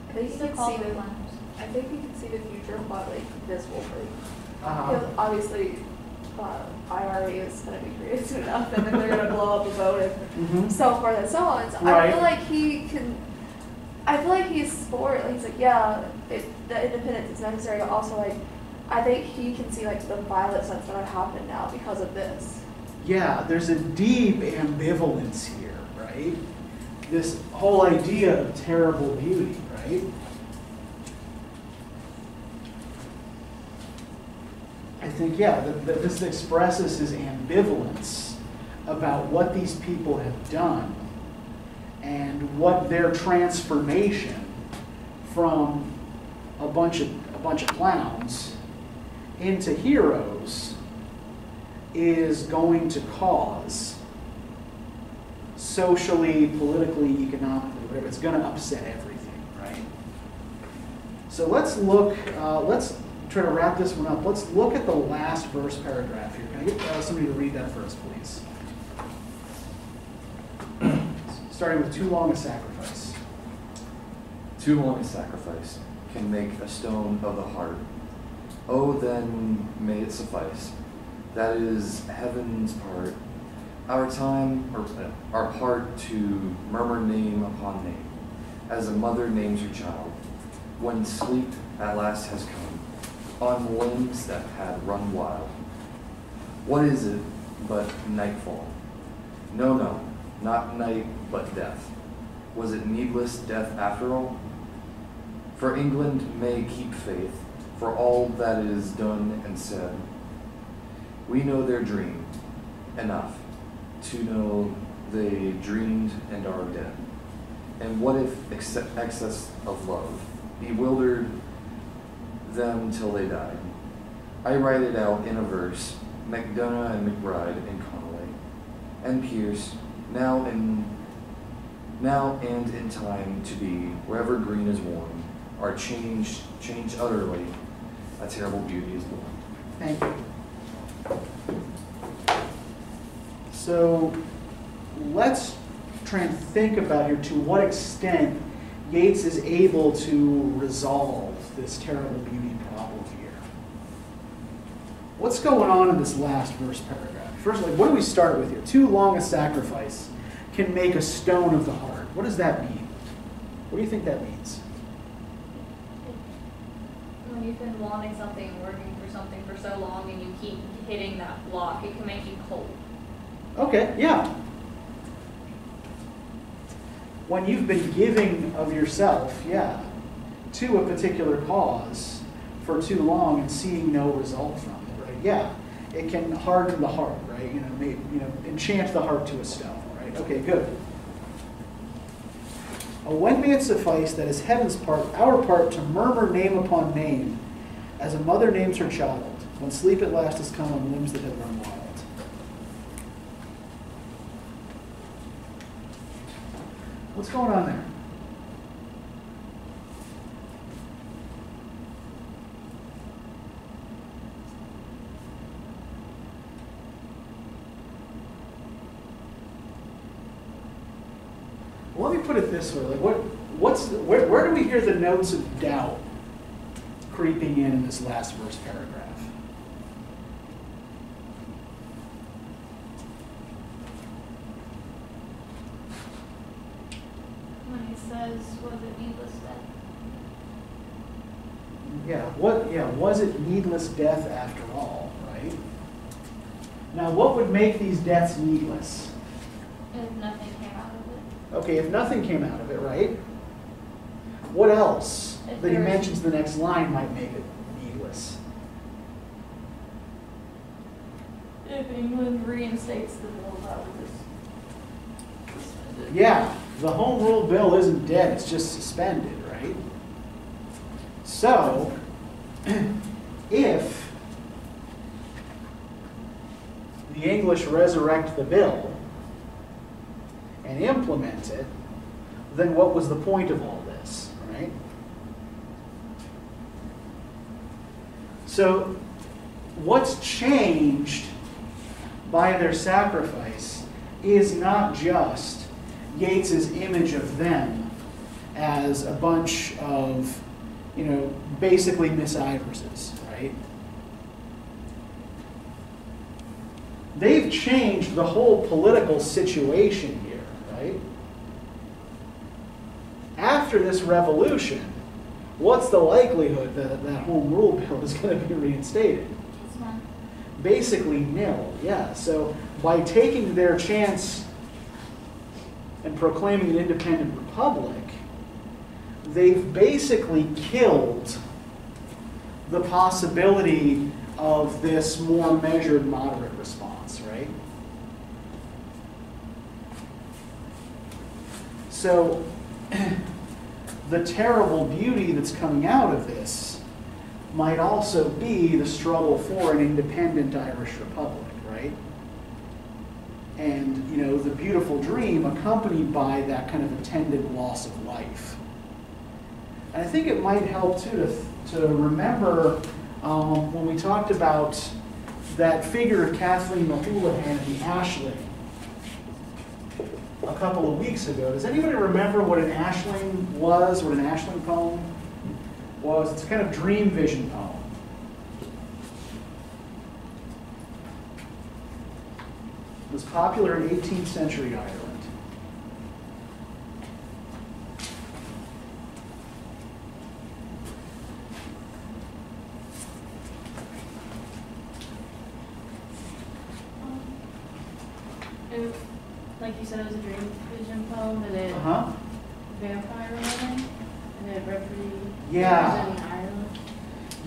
I think He's you still can see the the. I think you can see the future plot like this will break. Uh-huh. Because obviously, uh, IRA is gonna be created soon enough, and then they're gonna blow up a boat and Mhm. so forth and so on. So I feel like he can. I feel like he's for. Like, he's like, yeah, it, the independence is necessary, but also like, I think he can see like the violence that's gonna happen now because of this. Yeah, there's a deep ambivalence here, right? This whole idea of terrible beauty, right? I think, yeah, this expresses his ambivalence about what these people have done and what their transformation from a bunch of a bunch of clowns into heroes is going to cause socially, politically, economically, whatever. It's going to upset everything, right? So let's look, uh, let's try to wrap this one up. Let's look at the last verse paragraph here. Can I get uh, somebody to read that first, please? Starting with too long a sacrifice. Too long a sacrifice can make a stone of the heart. Oh, then may it suffice. That is heaven's part. Our time, or uh, our part to murmur name upon name, as a mother names her child, when sleep at last has come, on limbs that had run wild. What is it but nightfall? No, no, not night, but death. Was it needless death after all? For England may keep faith for all that is done and said. We know their dream enough to know they dreamed and are dead. And what if ex- excess of love bewildered them till they died? I write it out in a verse, MacDonagh and MacBride and Connolly and Pearse, now in now and in time to be, wherever green is worn, are changed, changed utterly, a terrible beauty is born. Thank you. So let's try and think about here to what extent Yeats is able to resolve this terrible beauty problem here. What's going on in this last verse paragraph? First, like, what do we start with here? Too long a sacrifice can make a stone of the heart. What does that mean? What do you think that means? When you've been wanting something, working for something for so long, and you keep hitting that block, it can make you cold. Okay, yeah. When you've been giving of yourself, yeah, to a particular cause for too long and seeing no result from it, right? Yeah, it can harden the heart, right? You know, make, you know, enchant the heart to a stone, right? Okay, good. When may it suffice that is heaven's part, our part, to murmur name upon name, as a mother names her child, when sleep at last has come on limbs that have run wild. What's going on there? Well, let me put it this way: like, what, what's, the, where, where do we hear the notes of doubt creeping in in this last verse paragraph? When he says, was it needless death? Yeah, what, yeah, was it needless death after all, right? Now, what would make these deaths needless? If nothing came out of it. Okay, if nothing came out of it, right? What else If that he mentions the next line might make it needless? If England reinstates the bill, that would just. Yeah, the home rule bill isn't dead, it's just suspended, right? So, if the English resurrect the bill and implement it, then what was the point of all this, right? So, what's changed by their sacrifice is not just Yeats's image of them as a bunch of, you know, basically Miss Iverses, right? They've changed the whole political situation right? After this revolution, what's the likelihood that that home rule bill is going to be reinstated? Basically nil. Yeah. So by taking their chance and proclaiming an independent republic, they've basically killed the possibility of this more measured, moderate response, right? So the terrible beauty that's coming out of this might also be the struggle for an independent Irish republic, right? And, you know, the beautiful dream accompanied by that kind of attendant loss of life. And I think it might help too to, to remember um, when we talked about that figure of Kathleen ni Houlihan and the Aisling a couple of weeks ago. Does anybody remember what an Aisling was, what an Aisling poem was? It's a kind of dream vision poem. It was popular in 18th century Ireland. Um, It, like you said, it was a dream vision poem, and it Uh-huh. vampire woman, and it represented Yeah. representing Ireland.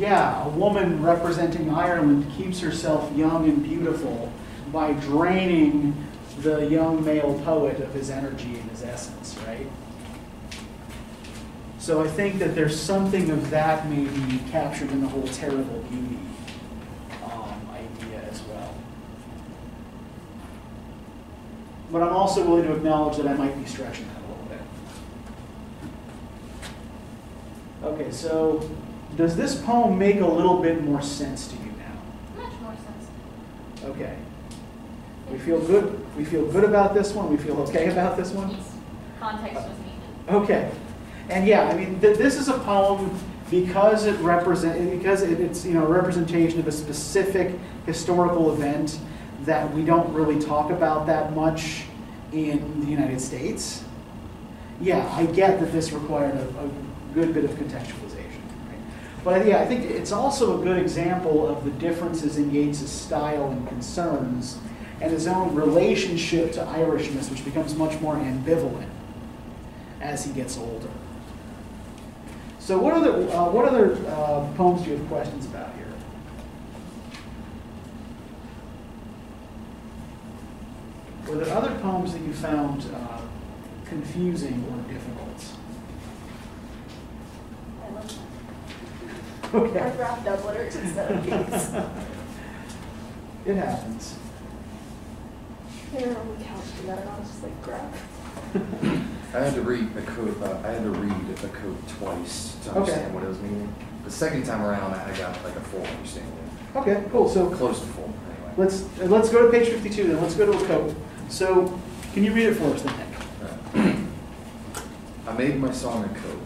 Yeah, a woman representing Ireland keeps herself young and beautiful by draining the young male poet of his energy and his essence, right? So I think that there's something of that maybe captured in the whole terrible beauty um, idea as well. But I'm also willing to acknowledge that I might be stretching that a little bit. Okay, so does this poem make a little bit more sense to you now? Much more sensitive. Okay. We feel feel good, we feel good about this one, we feel okay about this one? Yes. Context was needed. Okay, and yeah, I mean, th- this is a poem because it represent, because it- it's, you know, a representation of a specific historical event that we don't really talk about that much in the United States. Yeah, I get that this required a, a good bit of contextualization, But yeah, I think it's also a good example of the differences in Yeats's style and concerns and his own relationship to Irishness, which becomes much more ambivalent as he gets older. So what other, uh, what other uh, poems do you have questions about here? Were there other poems that you found uh, confusing or difficult? I love that. Okay. I wrapped up lyrics instead of beats. It happens. They were on the couch together, and I was just like, grab. I had to read the coat. Uh, I had to read the coat twice to Okay. understand what it was meaning. The second time around, I got like a full understanding. Okay, cool. So Close to full, anyway. let's uh, let's go to page 52 then. Let's go to a coat. So can you read it for us then, Nick? I made my song a coat,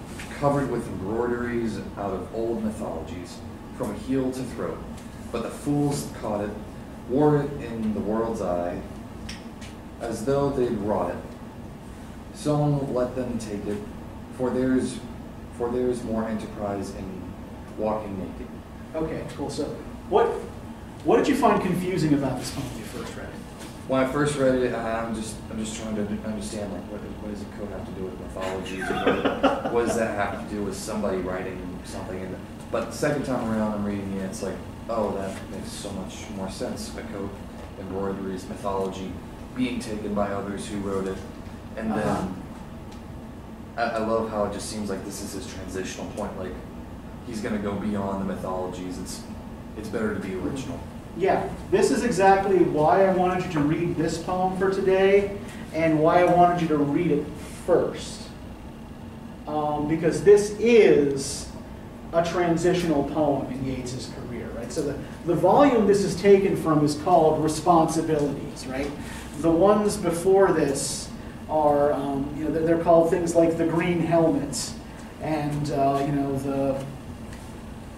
covered with embroideries out of old mythologies, from heel to throat. But the fools caught it, wore it in the world's eye, as though they'd wrought it. Song let them take it, for there's for there's more enterprise in walking naked. Okay, cool. So what what did you find confusing about this poem when you first read it? When I first read it, I'm just I'm just trying to understand like what, what does a coat have to do with mythologies? What, what does that have to do with somebody writing something? And but the second time around, I'm reading it, it's like, oh, that makes so much more sense. A coat, embroideries, mythology, being taken by others who wrote it, and then Uh-huh. I, I love how it just seems like this is his transitional point. Like he's gonna go beyond the mythologies. It's it's better to be original. Yeah, this is exactly why I wanted you to read this poem for today and why I wanted you to read it first. Um, because this is a transitional poem in Yeats's career, right? So the, the volume this is taken from is called Responsibilities, right? The ones before this are, um, you know, they're, called things like the Green Helmets and, uh, you know, the,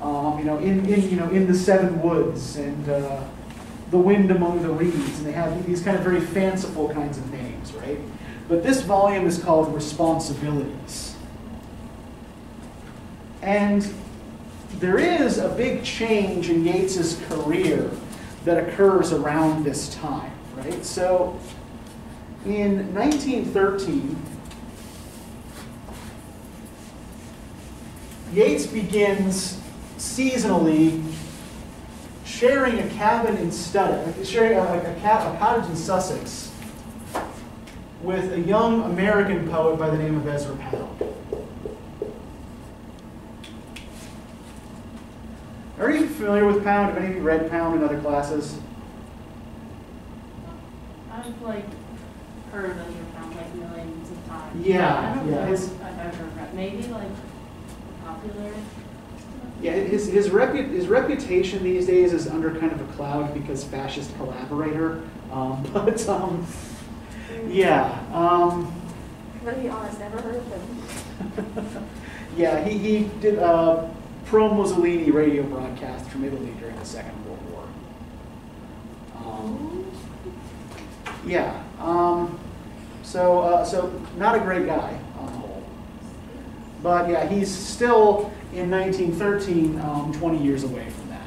um, you know, in, in, you know, in the seven woods and uh, the wind among the reeds, and they have these kind of very fanciful kinds of names, right? But this volume is called Responsibilities. And there is a big change in Yeats's career that occurs around this time, right? So in 1913, Yeats begins seasonally sharing a cabin in Studdock, sharing a, a, a cottage in Sussex with a young American poet by the name of Ezra Pound. Are you familiar with Pound? Have any of you read Pound in other classes? I've like heard of your found like millions of times. Yeah, I don't yeah, I've ever read, maybe like popular. Yeah, his, his, repu- his reputation these days is under kind of a cloud because fascist collaborator. Um, but, um, yeah. Um, be honest, never heard of him. yeah, he, he did a pro Mussolini radio broadcast from Italy during the Second World War. Um, yeah. Um, so, uh, so not a great guy on the whole. But yeah, he's still in 1913, um, 20 years away from that.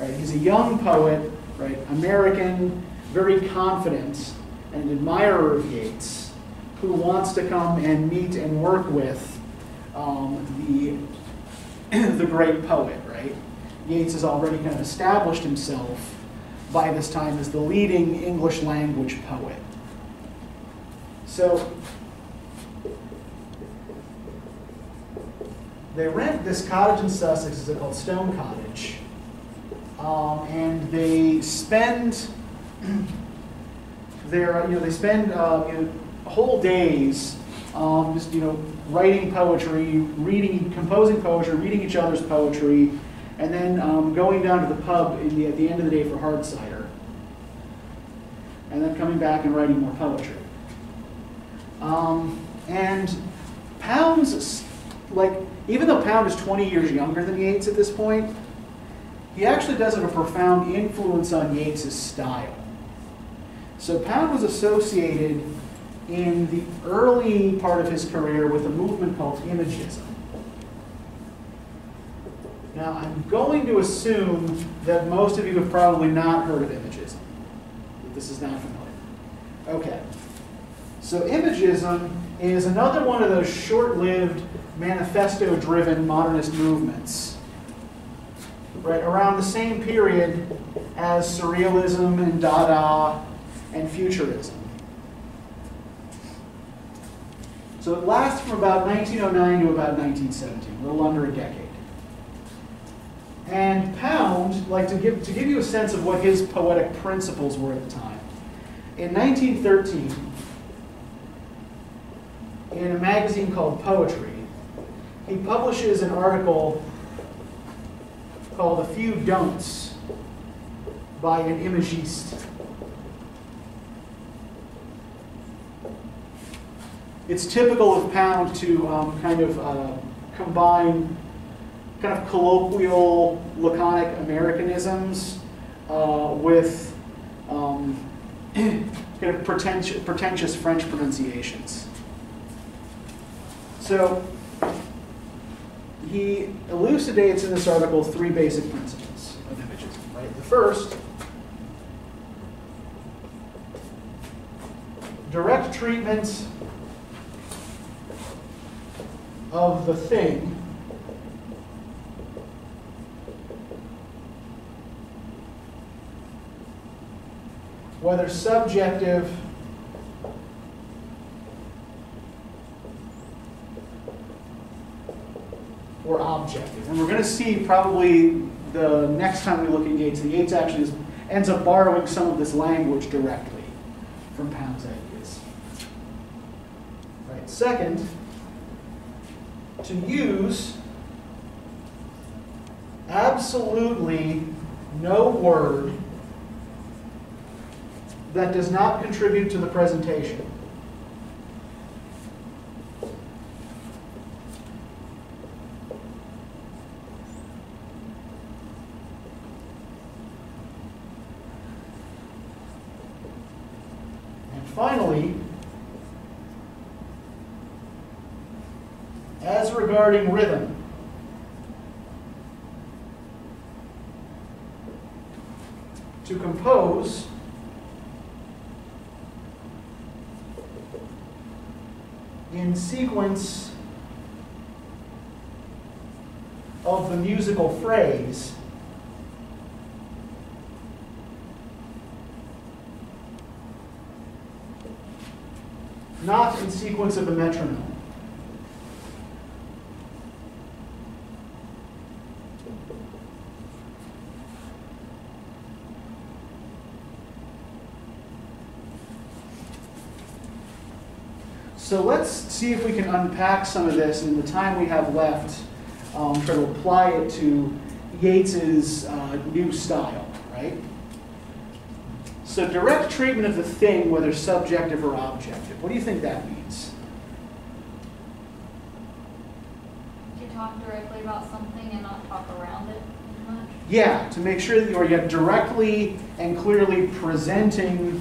Right? He's a young poet, right? American, very confident, and an admirer of Yeats, who wants to come and meet and work with um, the the great poet. Right? Yeats has already kind of established himself by this time as the leading English language poet. So they rent this cottage in Sussex, it's called Stone Cottage, um, and they spend their, you know, they spend uh, you know, whole days um, just, you know, writing poetry, reading, composing poetry, reading each other's poetry, and then um, going down to the pub the, at the end of the day for hard cider. and then coming back and writing more poetry. Um, and Pound's, like, even though Pound is 20 years younger than Yeats at this point, he actually does have a profound influence on Yeats's style. So Pound was associated in the early part of his career with a movement called Imagism. Now, I'm going to assume that most of you have probably not heard of Imagism. This is not familiar. Okay. So Imagism is another one of those short-lived, manifesto-driven modernist movements. Right around the same period as Surrealism and Dada and Futurism. So it lasts from about 1909 to about 1917, a little under a decade. And Pound, like to give, to give you a sense of what his poetic principles were at the time, in 1913, in a magazine called Poetry, he publishes an article called A Few Don'ts by an imagiste. It's typical of Pound to um, kind of uh, combine kind of colloquial, laconic Americanisms uh, with um, kind of pretentious, pretentious French pronunciations. So he elucidates in this article three basic principles of imagism. Right? The first, direct treatment of the thing whether subjective or objective. And we're going to see probably the next time we look at Yeats, that Yeats actually is, ends up borrowing some of this language directly from Pound's ideas. Right. Second, to use absolutely no word that does not contribute to the presentation. And finally, rhythm, to compose in sequence of the musical phrase not in sequence of the metronome. So let's see if we can unpack some of this in the time we have left, um, try to apply it to Yeats's uh, new style, right? So direct treatment of the thing, whether subjective or objective. What do you think that means? To talk directly about something and not talk around it much. Yeah, to make sure that you're yet directly and clearly presenting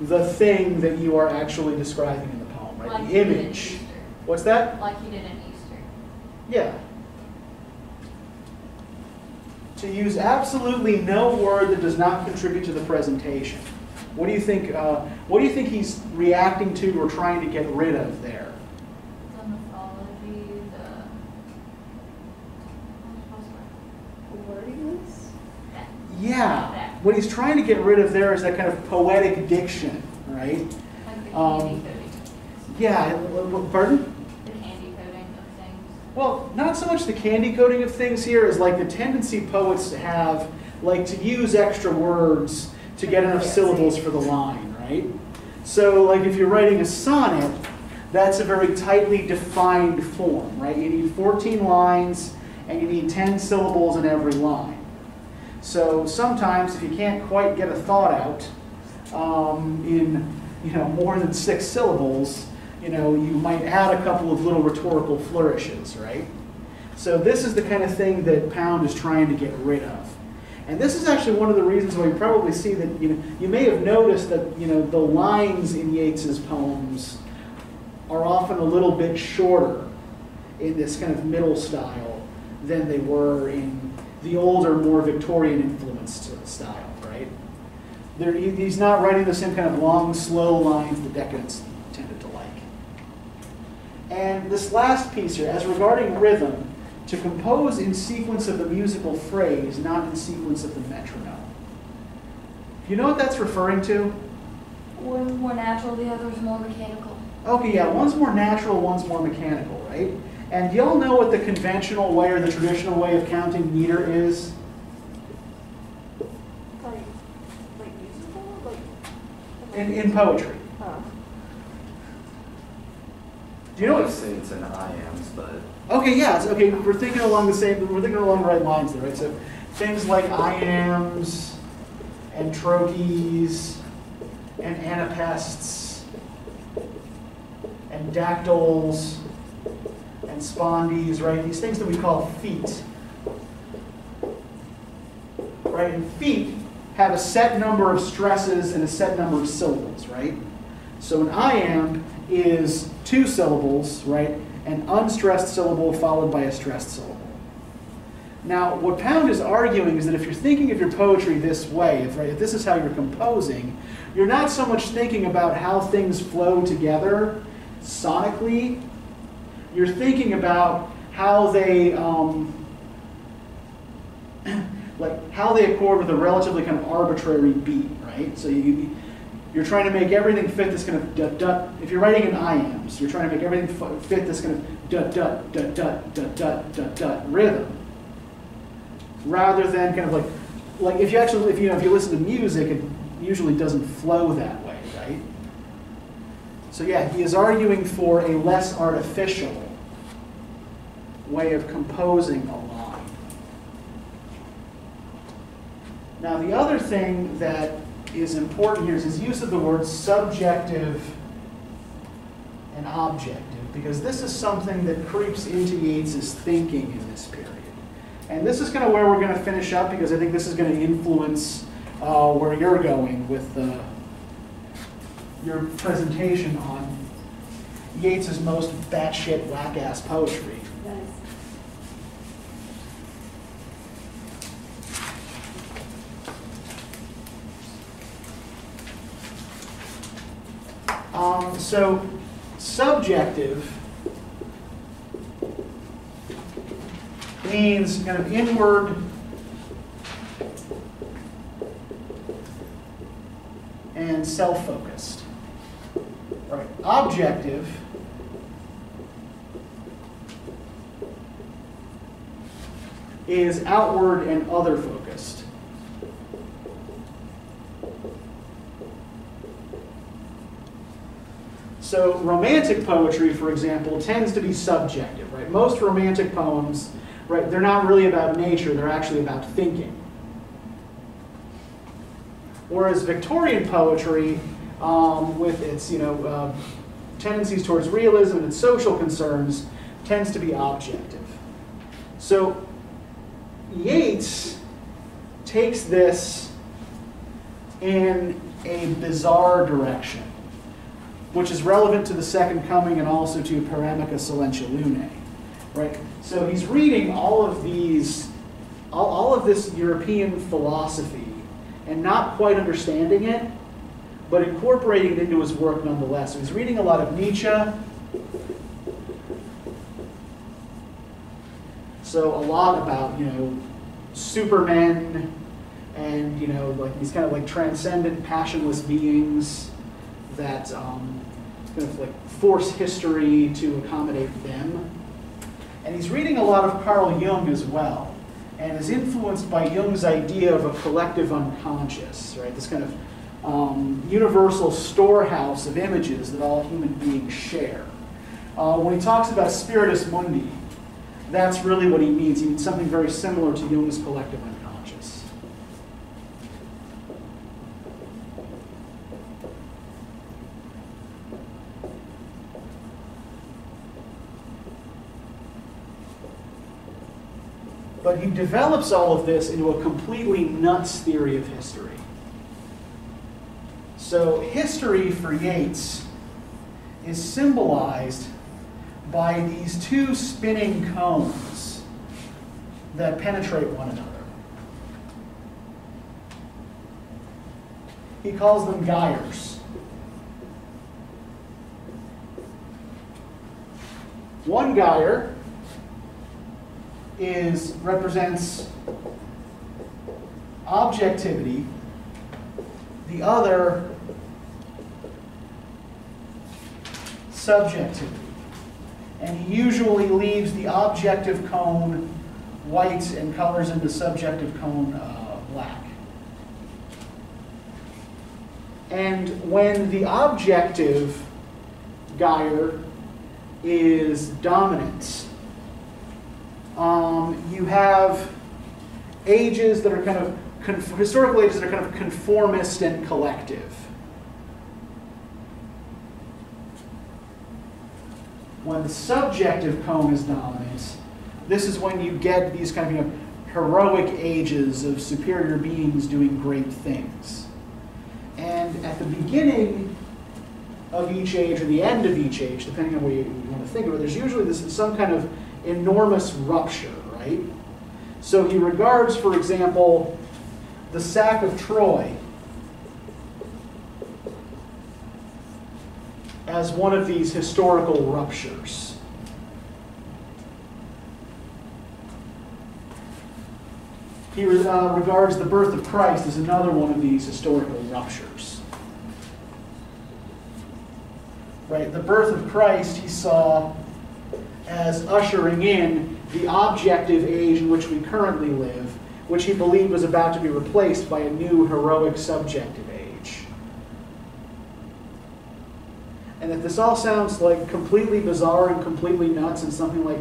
the thing that you are actually describing in the? Like the you did in image. What's that? Like you did in Easter. Yeah. To use absolutely no word that does not contribute to the presentation. What do you think? Uh, what do you think he's reacting to or trying to get rid of there? The mythology, the. Wordiness? Yeah. What he's trying to get rid of there is that kind of poetic diction, right? Um. Yeah. w- Pardon? The candy coating of things. Well, not so much the candy coating of things here as like the tendency poets have, like to use extra words to get enough syllables for the line, right? So, like if you're writing a sonnet, that's a very tightly defined form, right? You need 14 lines and you need 10 syllables in every line. So sometimes if you can't quite get a thought out, um, in you know more than six syllables, you know you might add a couple of little rhetorical flourishes, right? So this is the kind of thing that Pound is trying to get rid of. And this is actually one of the reasons why you probably see that you know you may have noticed that you know the lines in Yeats's poems are often a little bit shorter in this kind of middle style than they were in the older, more Victorian influenced style, right? They're, he's not writing the same kind of long, slow lines the like. And this last piece here, as regarding rhythm, to compose in sequence of the musical phrase, not in sequence of the metronome. You know what that's referring to? One's more natural, the other's more mechanical. Okay, yeah, one's more natural, one's more mechanical, right? And y'all know what the conventional way or the traditional way of counting meter is? Like, like musical, like. In, in poetry. Oh. Do you know what? say it's an iambs, but Okay, yeah, it's, okay, we're thinking along the same, we're thinking along the right lines there, right? So things like iambs and trochees and anapests and dactyls and spondees, right? These things that we call feet. Right? And feet have a set number of stresses and a set number of syllables, right? So an iamb is two syllables, right? An unstressed syllable followed by a stressed syllable. Now, what Pound is arguing is that if you're thinking of your poetry this way, if, right, if this is how you're composing, you're not so much thinking about how things flow together sonically, you're thinking about how they, um, like how they accord with a relatively kind of arbitrary beat, right? So you, you're trying to make everything fit this kind of dut dut. If you're writing in iambs, you're trying to make everything fit this kind of dut dut dut dut dut dut dut dut rhythm, rather than kind of like like if you actually if you know if you listen to music, it usually doesn't flow that way, right? So yeah, he is arguing for a less artificial way of composing a line. Now the other thing that is important here is his use of the words subjective and objective, because this is something that creeps into Yeats's thinking in this period. And this is kind of where we're going to finish up, because I think this is going to influence uh, where you're going with uh, your presentation on Yeats's most batshit whack-ass poetry. Nice. Um, so, subjective means kind of inward and self-focused. Right. Objective is outward and other focused. So romantic poetry, for example, tends to be subjective, right? Most romantic poems, right, they're not really about nature, they're actually about thinking. Whereas Victorian poetry, um, with its, you know, uh, tendencies towards realism and social concerns, tends to be objective. So Yeats takes this in a bizarre direction which is relevant to the Second Coming and also to Per Amica Silentia Lunae, right? So he's reading all of these, all, all of this European philosophy and not quite understanding it, but incorporating it into his work nonetheless. So he's reading a lot of Nietzsche. So a lot about, you know, supermen and, you know, like these kind of like transcendent, passionless beings that um, kind of like force history to accommodate them. And he's reading a lot of Carl Jung as well, and is influenced by Jung's idea of a collective unconscious, right? This kind of um, universal storehouse of images that all human beings share. Uh, when he talks about spiritus mundi, that's really what he means. He means something very similar to Jung's collective unconscious. He develops all of this into a completely nuts theory of history. So, history for Yeats is symbolized by these two spinning cones that penetrate one another. He calls them gyres. One gyre is represents objectivity. The other subjectivity. And he usually leaves the objective cone white and colors in the subjective cone uh, black. And when the objective gyre is dominant, um, you have ages that are kind of historical ages that are kind of conformist and collective. When the subjective cone is dominant, this is when you get these kind of you know, heroic ages of superior beings doing great things. And at the beginning of each age or the end of each age, depending on what you, you want to think of it, there's usually this some kind of enormous rupture, right? So he regards, for example, the sack of Troy as one of these historical ruptures. He uh, regards the birth of Christ as another one of these historical ruptures. Right? The birth of Christ he saw as ushering in the objective age in which we currently live, which he believed was about to be replaced by a new heroic subjective age. And if this all sounds like completely bizarre and completely nuts and something like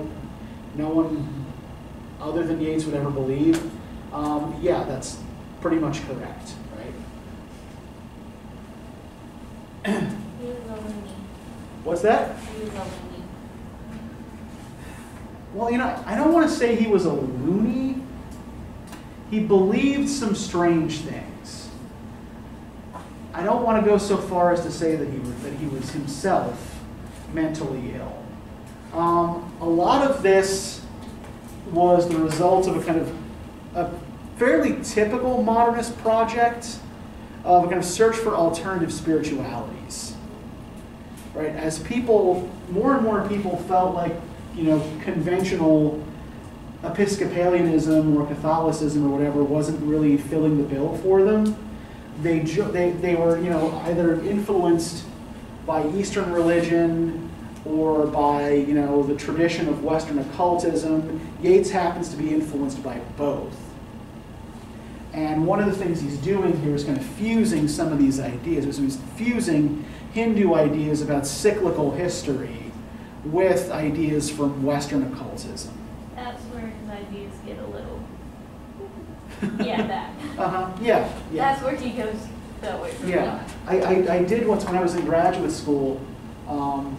no one other than Yeats would ever believe, um, yeah, that's pretty much correct, right? He was a loony. What's that? He was a loony. Well, you know, I don't want to say he was a loony. He believed some strange things. I don't want to go so far as to say that he was, that he was himself mentally ill. Um, a lot of this was the result of a kind of a fairly typical modernist project of a kind of search for alternative spiritualities. Right? As people, more and more people felt like you know, conventional Episcopalianism or Catholicism or whatever wasn't really filling the bill for them. They, they, they were, you know, either influenced by Eastern religion or by, you know, the tradition of Western occultism. Yeats happens to be influenced by both. And one of the things he's doing here is kind of fusing some of these ideas. So he's fusing Hindu ideas about cyclical history with ideas from Western occultism. That's where his ideas get a little. Yeah, that. Uh huh. Yeah. Yeah. That's where he goes that way. Yeah. I, I, I did once when I was in graduate school. Um,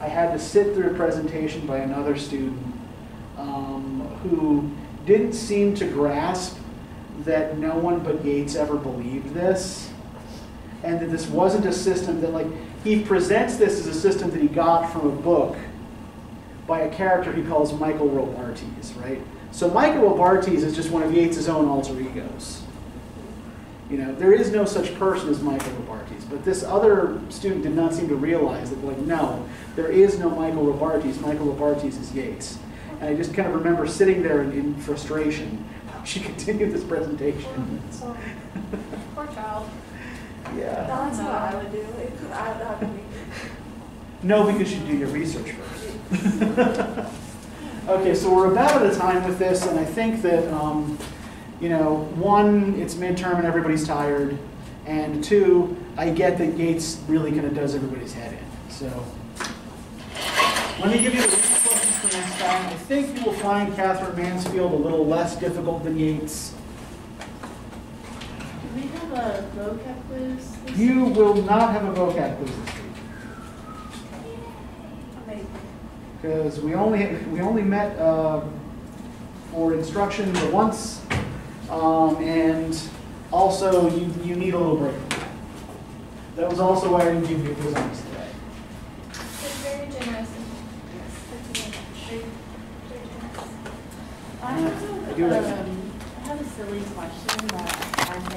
I had to sit through a presentation by another student um, who didn't seem to grasp that no one but Yeats ever believed this, and that this wasn't a system that like he presents this as a system that he got from a book by a character he calls Michael Robartes, right? So Michael Robartes is just one of Yeats's own alter egos. You know, there is no such person as Michael Robartes, but this other student did not seem to realize that, like, no, there is no Michael Robartes. Michael Robartes is Yeats. And I just kind of remember sitting there in, in frustration. She continued this presentation. So, poor child. Yeah. That's what I would do. Like, I would be. No, because you do your research first. okay, so we're about out of time with this, and I think that, um, you know, one, it's midterm and everybody's tired, and two, I get that Yeats really kind of does everybody's head in. So let me give you the questions for next time. I think you will find Katherine Mansfield a little less difficult than Yeats. Do we have a vocab quiz? this You week? will not have a vocab quiz this week. Amazing. because we only we only met uh, for instruction the once, um, and also you, you need a little break. That was also why I didn't give you a quiz on this today. Very generous. Very, very generous. I Yeah, I do have, like that. um, I have a silly question that I think